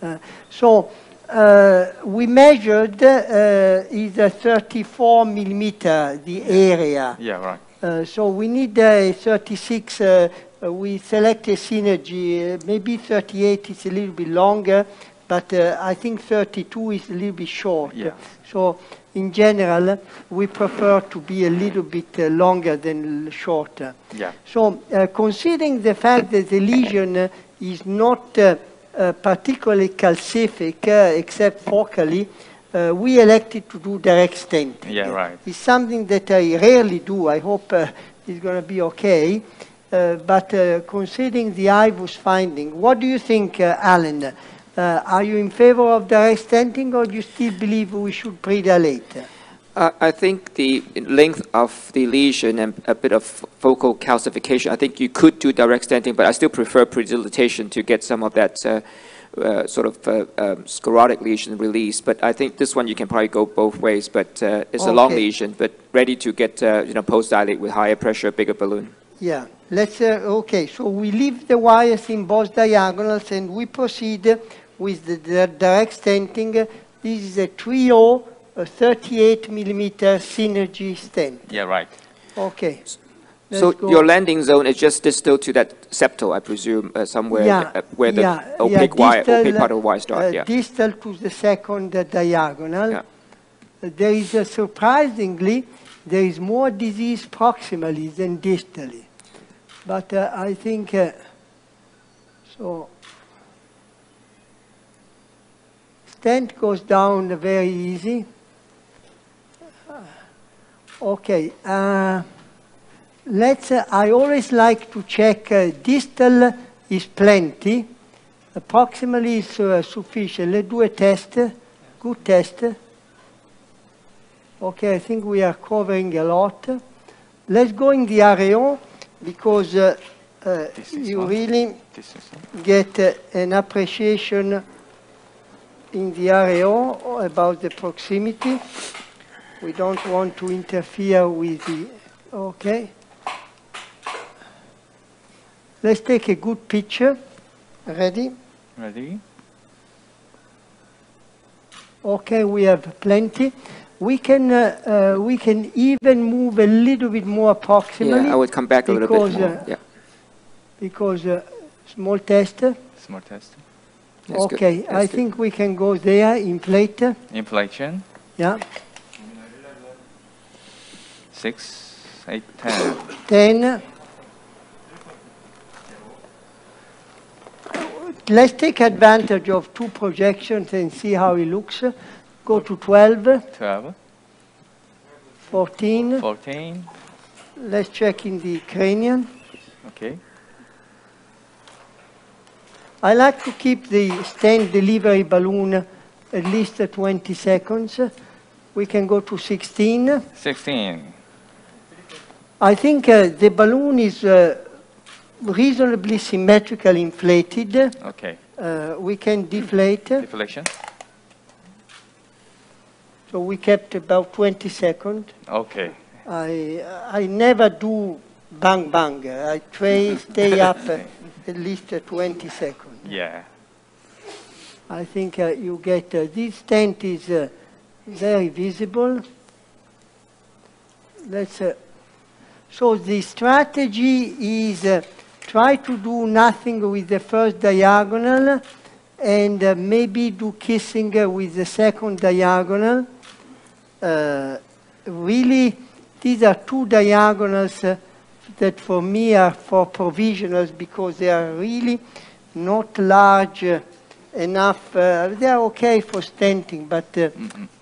Speaker 13: Uh, so uh, we measured uh, is a 34 millimeter the area.
Speaker 8: Yeah, right.
Speaker 13: Uh, so we need a 36. Uh, uh, we select a synergy. Uh, maybe 38 is a little bit longer, but uh, I think 32 is a little bit short.
Speaker 8: Yeah.
Speaker 13: So in general, we prefer to be a little bit uh, longer than shorter.
Speaker 8: Yeah.
Speaker 13: So uh, considering the fact that the lesion uh, is not uh, uh, particularly calcific, uh, except focally, uh, we elected to do direct stenting.
Speaker 8: Yeah, right.
Speaker 13: It's something that I rarely do. I hope uh, it's going to be okay. Uh, but uh, considering the IVUS finding, what do you think, uh, Alan? Uh, are you in favor of direct stenting or do you still believe we should predilate?
Speaker 1: Uh, I think the length of the lesion and a bit of focal calcification, I think you could do direct stenting, but I still prefer predilatation to get some of that uh, sort of uh, um, sclerotic lesion release. But I think this one you can probably go both ways, but uh, it's a long lesion, but ready to get, uh, you know, post-dilate with higher pressure, bigger balloon.
Speaker 13: Yeah, let's, uh, okay, so we leave the wires in both diagonals and we proceed with the, the direct stenting. This is a trio, a 38 millimeter synergy stent.
Speaker 8: Yeah, right.
Speaker 13: Okay. Let's
Speaker 1: So
Speaker 13: go-
Speaker 1: your landing zone is just distal to that septal, I presume, uh, somewhere
Speaker 13: Yeah,
Speaker 1: uh, where the
Speaker 13: yeah,
Speaker 1: opaque
Speaker 13: yeah,
Speaker 1: wire, opaque
Speaker 13: distal,
Speaker 1: part of the wire starts.
Speaker 13: uh,
Speaker 1: yeah.
Speaker 13: Distal to the second uh, diagonal. There is, uh, surprisingly, there is more disease proximally than distally. But uh, I think, uh, so, stent goes down very easy. Okay, uh, let's, uh, I always like to check uh, distal is plenty, proximally is uh, sufficient. Let's do a test, good test. Okay, I think we are covering a lot. Let's go in the area because uh, uh, you really get uh, an appreciation in the area about the proximity. We don't want to interfere with the, okay. Let's take a good picture. Ready?
Speaker 14: Ready?
Speaker 13: Okay, we have plenty. We can, uh, uh, we can even move a little bit more proximally.
Speaker 1: Yeah, I would come back a little bit
Speaker 13: because,
Speaker 1: more.
Speaker 13: uh,
Speaker 1: yeah.
Speaker 13: Because uh, small test.
Speaker 14: Small test.
Speaker 1: That's good.
Speaker 13: Okay, I
Speaker 1: good.
Speaker 13: think we can go there in plate.
Speaker 14: Inflation.
Speaker 13: Yeah,
Speaker 14: Six, eight, ten.
Speaker 13: 10. Let's take advantage of two projections and see how it looks. Go to 12,
Speaker 14: Twelve.
Speaker 13: 14.
Speaker 14: Fourteen.
Speaker 13: Let's check in the cranium.
Speaker 14: Okay.
Speaker 13: I like to keep the stent delivery balloon at least 20 seconds. We can go to 16.
Speaker 14: Sixteen.
Speaker 13: I think uh, the balloon is uh, reasonably symmetrically inflated.
Speaker 14: Okay.
Speaker 13: Uh, we can deflate.
Speaker 14: Deflection.
Speaker 13: So we kept about 20 seconds.
Speaker 14: Okay.
Speaker 13: I, I never do bang bang. I try stay up at least uh, 20 seconds.
Speaker 14: Yeah.
Speaker 13: I think uh, you get, uh, this stent is uh, very visible. Let's, uh, so the strategy is uh, try to do nothing with the first diagonal and uh, maybe do kissing with the second diagonal. Uh, really, these are two diagonals uh, that for me are for provisionals because they are really not large uh, enough. Uh, they are okay for stenting, but uh,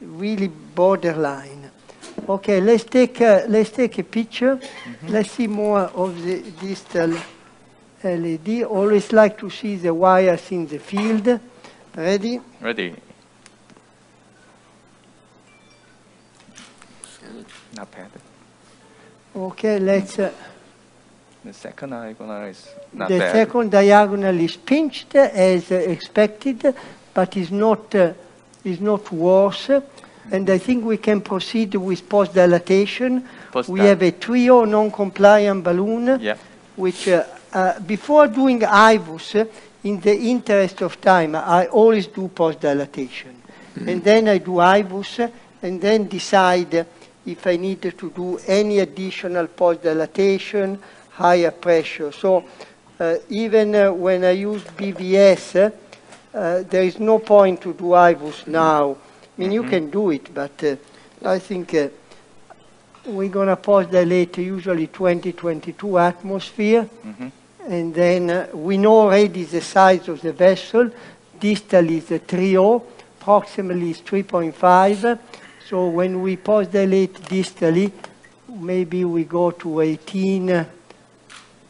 Speaker 13: really borderline. Okay, let's take uh, let's take a picture. Let's see more of the distal LAD. Always like to see the wires in the field. Ready?
Speaker 14: Ready. Not bad.
Speaker 13: Okay, let's. Uh,
Speaker 14: The second diagonal is not
Speaker 13: the
Speaker 14: bad.
Speaker 13: second diagonal is pinched as uh, expected, but is not uh, is not worse. And I think we can proceed with post dilatation.
Speaker 14: Post
Speaker 13: we have a trio non-compliant balloon,
Speaker 14: Yeah.
Speaker 13: which uh, uh, before doing IVUS, in the interest of time, I always do post dilatation, and then I do IVUS, and then decide if I need to do any additional post dilatation, higher pressure. So uh, even uh, when I use BVS, uh, there is no point to do IVUS now. I mean, you can do it, but uh, I think uh, we're going to post dilate usually 20, 22 atmosphere.
Speaker 14: Mhm.
Speaker 13: And then uh, we know already the size of the vessel. Distal is a 3.0, proximally is 3.5. So when we post dilate distally, maybe we go to 18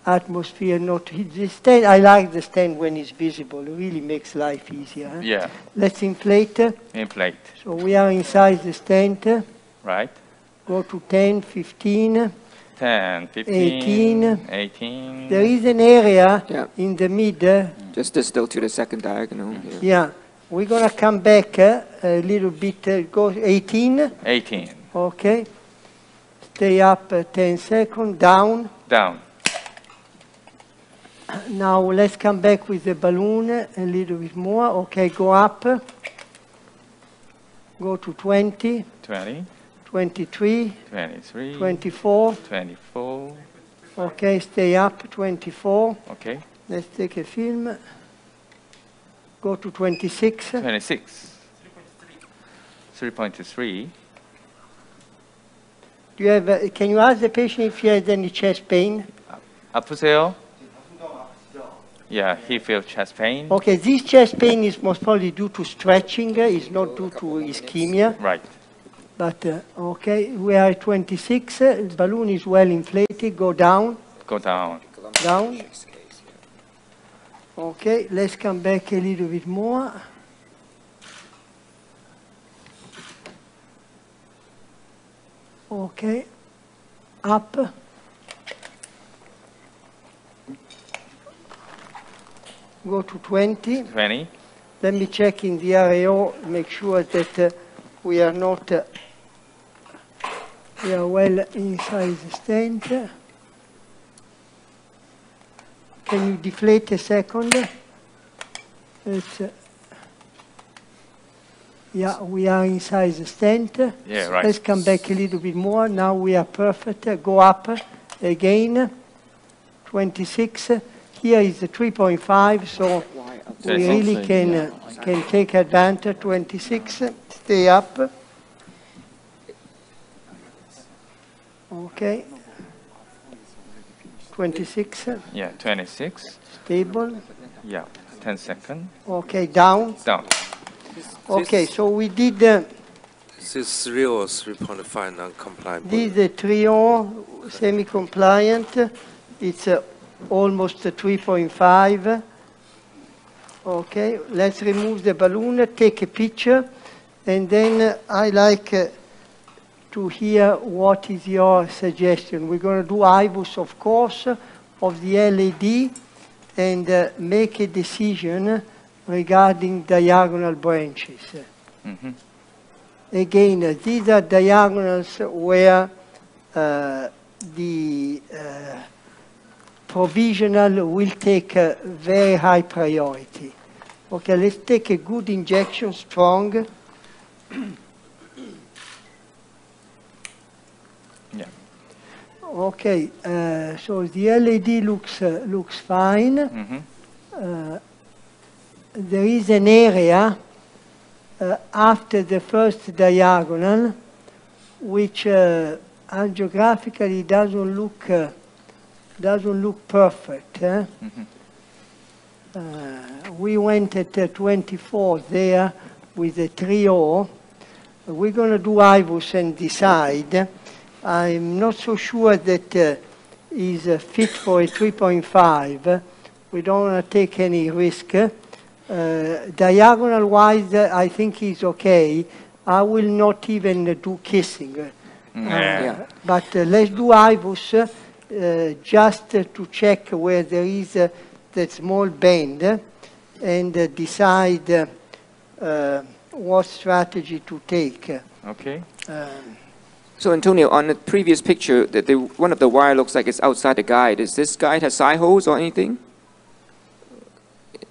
Speaker 13: atmosphere, not the stent. I like the stent when it's visible. It really makes life easier. huh?
Speaker 14: Yeah.
Speaker 13: Let's inflate.
Speaker 14: Inflate.
Speaker 13: So we are inside the stent.
Speaker 14: Right.
Speaker 13: Go to 10, 15.
Speaker 14: 10, 15,
Speaker 13: 18.
Speaker 14: 18.
Speaker 13: There is an area
Speaker 1: Yeah.
Speaker 13: in the middle.
Speaker 1: Just distal to the second diagonal. Yeah.
Speaker 13: Yeah. We're going to come back uh, a little bit. Uh, go 18.
Speaker 14: 18.
Speaker 13: Okay. Stay up uh, 10 seconds. Down.
Speaker 14: Down.
Speaker 13: Now let's come back with the balloon a little bit more. Okay, go up. Go to 20,
Speaker 14: 20,
Speaker 13: 23,
Speaker 14: 23,
Speaker 13: 24,
Speaker 14: 24,
Speaker 13: Okay, stay up, 24.
Speaker 14: Okay.
Speaker 13: Let's take a film. Go to 26.
Speaker 14: 26. 3.3.
Speaker 13: Do you have, uh, can you ask the patient if he has any chest pain?
Speaker 14: 아프세요? Yeah, he feels chest pain.
Speaker 13: Okay, this chest pain is most probably due to stretching, uh, it's not due to ischemia.
Speaker 14: Right.
Speaker 13: But, uh, okay, we are at 26, uh, the balloon is well inflated, go down,
Speaker 14: Go down.
Speaker 13: down. Okay, let's come back a little bit more. Okay, up. Go to 20.
Speaker 14: 20.
Speaker 13: Let me check in the RAO, make sure that uh, we are not, uh, we are well inside the stent. Can you deflate a second? It's, uh, yeah, we are inside the stent.
Speaker 14: Yeah, right.
Speaker 13: Let's come back a little bit more. Now we are perfect. Go up again. 26. Here is the 3.5, so we really can, uh, can take advantage. 26. Stay up. Okay. 26.
Speaker 14: Yeah, 26.
Speaker 13: Stable.
Speaker 14: Yeah, 10 seconds.
Speaker 13: Okay, down.
Speaker 14: Down.
Speaker 13: Okay, so we did uh,
Speaker 9: This is 3 or 3.5 non-compliant.
Speaker 13: this is a trio semi-compliant. It's uh, almost a 3.5. Okay, let's remove the balloon, take a picture, and then uh, I like uh, to hear what is your suggestion. We're going to do IVUS, of course, of the LAD and uh, make a decision regarding diagonal branches.
Speaker 14: Mhm.
Speaker 13: Again, uh, these are diagonals where uh, the uh, provisional will take a very high priority. Okay, let's take a good injection, strong. Okay, uh, so the LAD looks uh, looks fine.
Speaker 14: Mhm.
Speaker 13: Uh, there is an area uh, after the first diagonal which uh, angiographically doesn't look uh, doesn't look perfect. eh?
Speaker 14: Mhm.
Speaker 13: Uh, we went at uh, 24 there with a trio. We're going to do IVUS and decide. I'm not so sure that uh, is uh, fit for a 3.5. We don't want to take any risk. Uh, diagonal wise, uh, I think he's okay. I will not even do kissing. Uh,
Speaker 14: Yeah.
Speaker 13: But let's do IVUS uh, just to check where there is uh, that small bend and uh, decide what strategy to take.
Speaker 14: Okay.
Speaker 13: Um,
Speaker 1: So Antonio, on the previous picture, the, the, one of the wire looks like it's outside the guide. Is this guide has side holes or anything?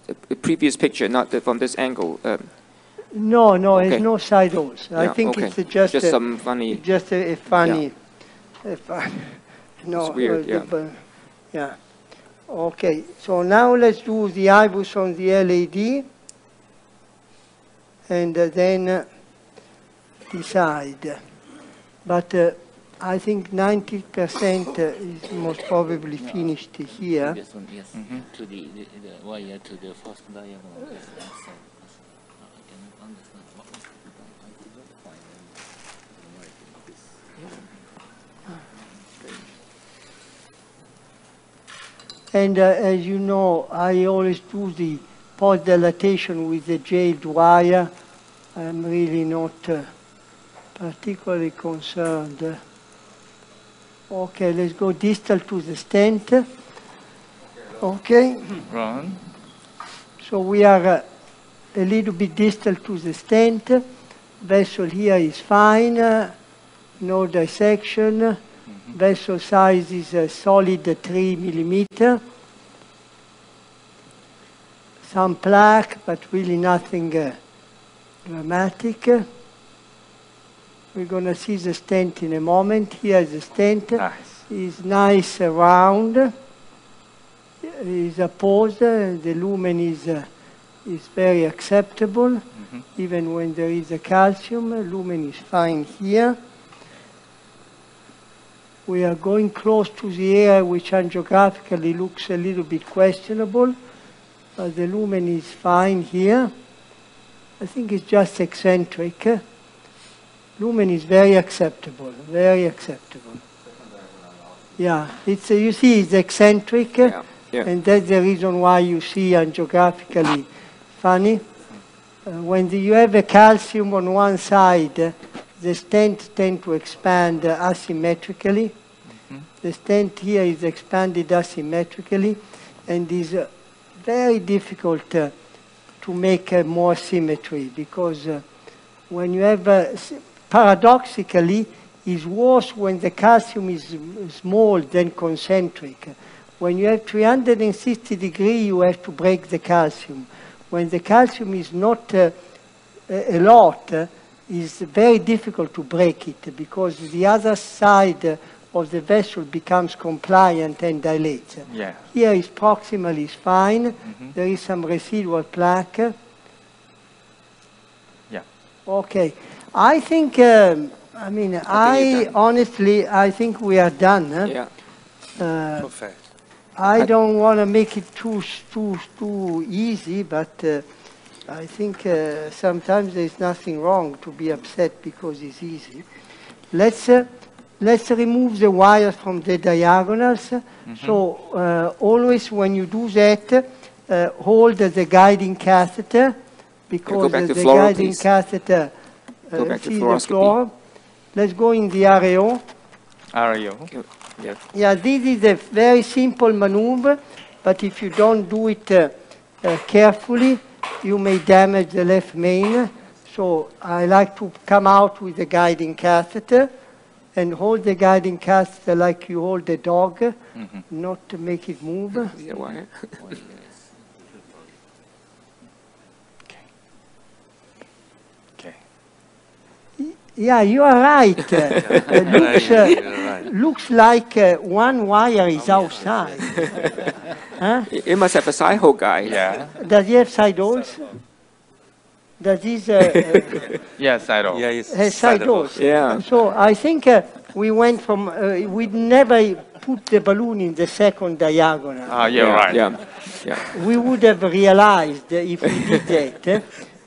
Speaker 1: The, the previous picture, not the, from this angle. Um,
Speaker 13: No, no,
Speaker 1: Okay.
Speaker 13: it's no side holes. I think
Speaker 1: okay.
Speaker 13: it's just,
Speaker 1: Just
Speaker 13: a-
Speaker 1: some funny-
Speaker 13: just a, a funny, a fu- no,
Speaker 1: It's weird,
Speaker 13: uh,
Speaker 1: yeah.
Speaker 13: yeah. Okay, so now let's do the IVUS on the LAD, and uh, then uh, decide. But uh, I think 90% is most probably finished here.
Speaker 6: This one, yes,
Speaker 14: Mhm.
Speaker 6: to the, the, the wire to the first diagonal. Yes, yes, yes. Uh, I cannot understand what was done. I could not find any writing of this.
Speaker 13: And uh, as you know, I always do the post dilatation with the jailed wire. I'm really not uh, particularly concerned. Okay, let's go distal to the stent. Okay,
Speaker 14: Run.
Speaker 13: so we are uh, a little bit distal to the stent. Vessel here is fine, uh, no dissection. Vessel size is a solid 3 millimeter. Some plaque, but really nothing uh, dramatic. We're going to see the stent in a moment. Here is the stent.
Speaker 14: Nice.
Speaker 13: is nice round. Is a pose. The lumen is uh, is very acceptable, even when there is a calcium. Lumen is fine here. We are going close to the area which angiographically looks a little bit questionable. But the lumen is fine here. I think it's just eccentric. Lumen is very acceptable, very acceptable. Yeah, it's, uh, you see, it's eccentric, uh,
Speaker 1: yeah.
Speaker 13: and that's the reason why you see angiographically funny. Uh, when the, you have a calcium on one side, uh, the stent tend to expand uh, asymmetrically. The stent here is expanded asymmetrically, and is uh, very difficult uh, to make uh, more symmetry because uh, when you have, uh, s- paradoxically, is worse when the calcium is small than concentric. When you have 360 degree, you have to break the calcium. When the calcium is not uh, a lot, uh, it's very difficult to break it because the other side of the vessel becomes compliant and dilates.
Speaker 14: Yeah.
Speaker 13: Here is proximal is fine. There is some residual plaque.
Speaker 14: Yeah.
Speaker 13: Okay. I think, um, I mean, I honestly, I think we are done. huh?
Speaker 1: Yeah.
Speaker 13: Uh,
Speaker 9: Perfect.
Speaker 13: I don't want to make it too, too, too easy, but uh, I think uh, sometimes there's nothing wrong to be upset because it's easy. Let's, uh, let's remove the wires from the diagonals. So uh, always when you do that, uh, hold the guiding catheter because the guiding
Speaker 1: please.
Speaker 13: catheter
Speaker 1: Go
Speaker 13: uh,
Speaker 1: back to
Speaker 13: see the
Speaker 1: fluoroscopy.
Speaker 13: floor. Let's go in the RAO.
Speaker 14: RAO.
Speaker 1: Yeah.
Speaker 13: Yeah, this is a very simple maneuver, but if you don't do it uh, uh, carefully, you may damage the left main. So I like to come out with the guiding catheter and hold the guiding catheter like you hold a dog, not to make it move.
Speaker 1: Yeah, why?
Speaker 13: Yeah, you are right. Uh, uh, looks, uh,
Speaker 9: You're right.
Speaker 13: looks like uh, one wire is outside. huh?
Speaker 1: It it must have a side hole guide.
Speaker 14: Yeah.
Speaker 13: Does he have side holes? Does this uh, uh,
Speaker 14: Yes, I know.
Speaker 9: Yeah, it's
Speaker 13: has side
Speaker 9: sidable.
Speaker 13: holes?
Speaker 1: Yeah.
Speaker 13: So I think uh, we went from, uh, we never put the balloon in the second diagonal.
Speaker 14: Ah, yeah, right.
Speaker 1: Yeah. Yeah.
Speaker 13: We would have realized uh, if we did that, uh,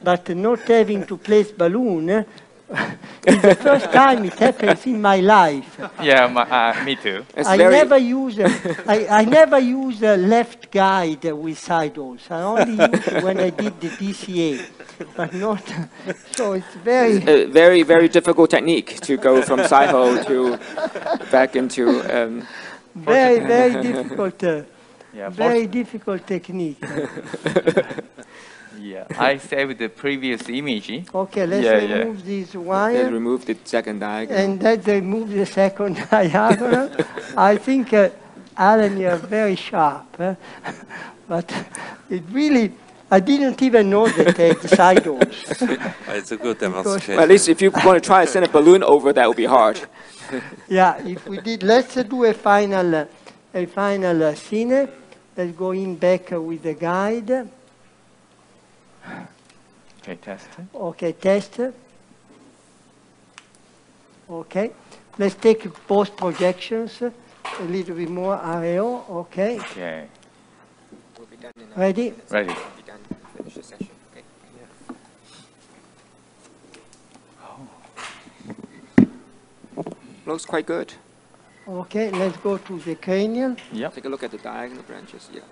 Speaker 13: but not having to place balloon is the first time it happens in my life.
Speaker 14: Yeah, my, uh, me too.
Speaker 1: It's
Speaker 13: I never use uh, I, I never use a left guide with side holes. I only use it when I did the DCA, but not. So it's very.
Speaker 1: a very, very difficult technique to go from side hole to back into. Um,
Speaker 13: Very, very difficult, uh,
Speaker 14: Yeah,
Speaker 13: very difficult technique.
Speaker 14: Yeah, I saved the previous image.
Speaker 13: Okay, let's
Speaker 14: Yeah, yeah.
Speaker 13: remove this
Speaker 1: they
Speaker 13: wire
Speaker 1: remove the second diagonal.
Speaker 13: and let's remove the second diagonal. I think, uh, Alan, you're very sharp, eh? but it really, I didn't even know that they had side.
Speaker 9: It's a good
Speaker 1: well,
Speaker 9: demonstration.
Speaker 1: at least if you want to try and send a balloon over, that would be hard.
Speaker 13: Yeah, if we did, let's uh, do a final, uh, a final uh, scene. Let's go in back uh, with the guide.
Speaker 14: Okay, test.
Speaker 13: Okay, test. Okay, let's take both projections, a little bit more RAO, okay.
Speaker 14: Okay,
Speaker 1: We'll be done in a,
Speaker 13: Ready?
Speaker 14: ready.
Speaker 1: we'll be done. Finish the session. Okay. Looks quite good.
Speaker 13: Okay, let's go to the cranial.
Speaker 14: Yeah.
Speaker 1: Take a look at the diagonal branches. Yeah.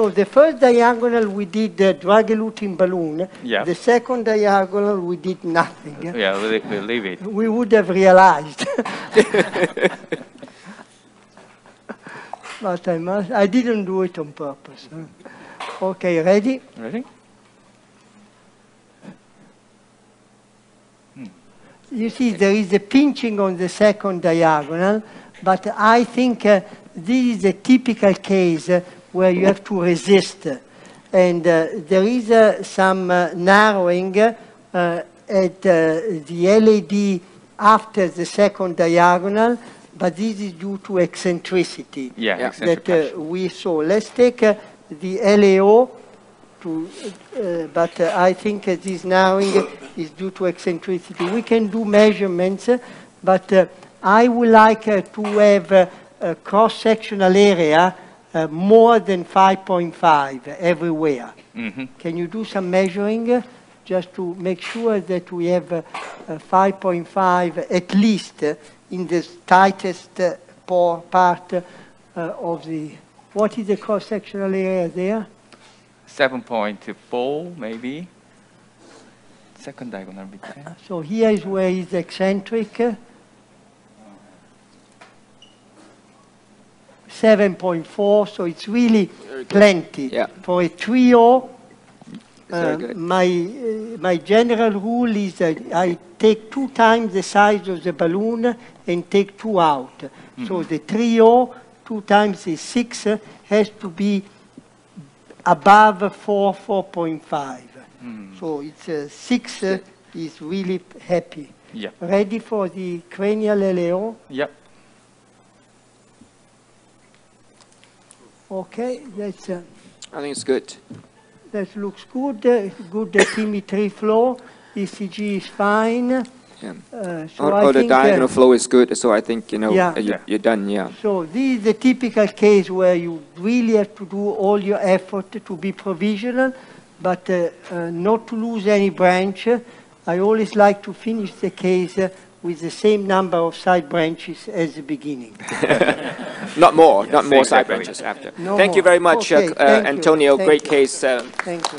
Speaker 13: So the first diagonal we did the drug-eluting balloon.
Speaker 14: Yeah.
Speaker 13: The second diagonal we did nothing.
Speaker 14: Yeah, we'll leave it.
Speaker 13: We would have realized. but I must, I didn't do it on purpose. huh? Okay, ready?
Speaker 14: Ready?
Speaker 13: You see, there is a pinching on the second diagonal, but I think uh, this is a typical case uh, where you have to resist. And uh, there is uh, some uh, narrowing uh, at uh, the LAD after the second diagonal, but this is due to eccentricity
Speaker 14: Yeah,
Speaker 1: Yeah.
Speaker 14: eccentric
Speaker 13: that uh, we saw. Let's take uh, the LAO to, uh, but uh, I think uh, this narrowing is due to eccentricity. We can do measurements, uh, but uh, I would like uh, to have uh, a cross-sectional area uh, more than 5.5 everywhere.
Speaker 14: Mhm.
Speaker 13: Can you do some measuring uh, just to make sure that we have uh, uh, 5.5 at least uh, in the tightest uh, part uh, of the, what is the cross-sectional area there?
Speaker 14: 7.4 maybe. Second diagonal.
Speaker 13: So here is where is eccentric. 7.4, so it's really plenty.
Speaker 1: Yeah.
Speaker 13: For a trio, uh, my, uh, my general rule is that I take two times the size of the balloon and take two out.
Speaker 1: Mm-hmm.
Speaker 13: So the trio, two times the six, uh, has to be above 4, 4.5.
Speaker 1: Mm.
Speaker 13: So it's uh, six uh, is really happy.
Speaker 14: Yeah.
Speaker 13: Ready for the cranial LAO?
Speaker 14: Yep.
Speaker 13: Okay, that's, uh,
Speaker 1: I think it's good.
Speaker 13: that looks good. Uh, good uh, symmetry flow. ECG is fine.
Speaker 1: Yeah.
Speaker 13: Uh, so
Speaker 1: All,
Speaker 13: I
Speaker 1: all the
Speaker 13: think, uh,
Speaker 1: diagonal flow is good, so I think, you know,
Speaker 13: Yeah.
Speaker 1: uh, you,
Speaker 14: Yeah.
Speaker 1: you're done, yeah.
Speaker 13: So this is the typical case where you really have to do all your effort to be provisional, but uh, uh, not to lose any branch. I always like to finish the case uh, with the same number of side branches as the beginning.
Speaker 1: Not more, not more side
Speaker 14: exactly.
Speaker 1: branches after.
Speaker 13: No
Speaker 1: Thank you very much, uh,
Speaker 13: Okay,
Speaker 1: uh, Antonio.
Speaker 13: thank
Speaker 1: Great
Speaker 13: you.
Speaker 1: case. Uh,
Speaker 13: Thank you.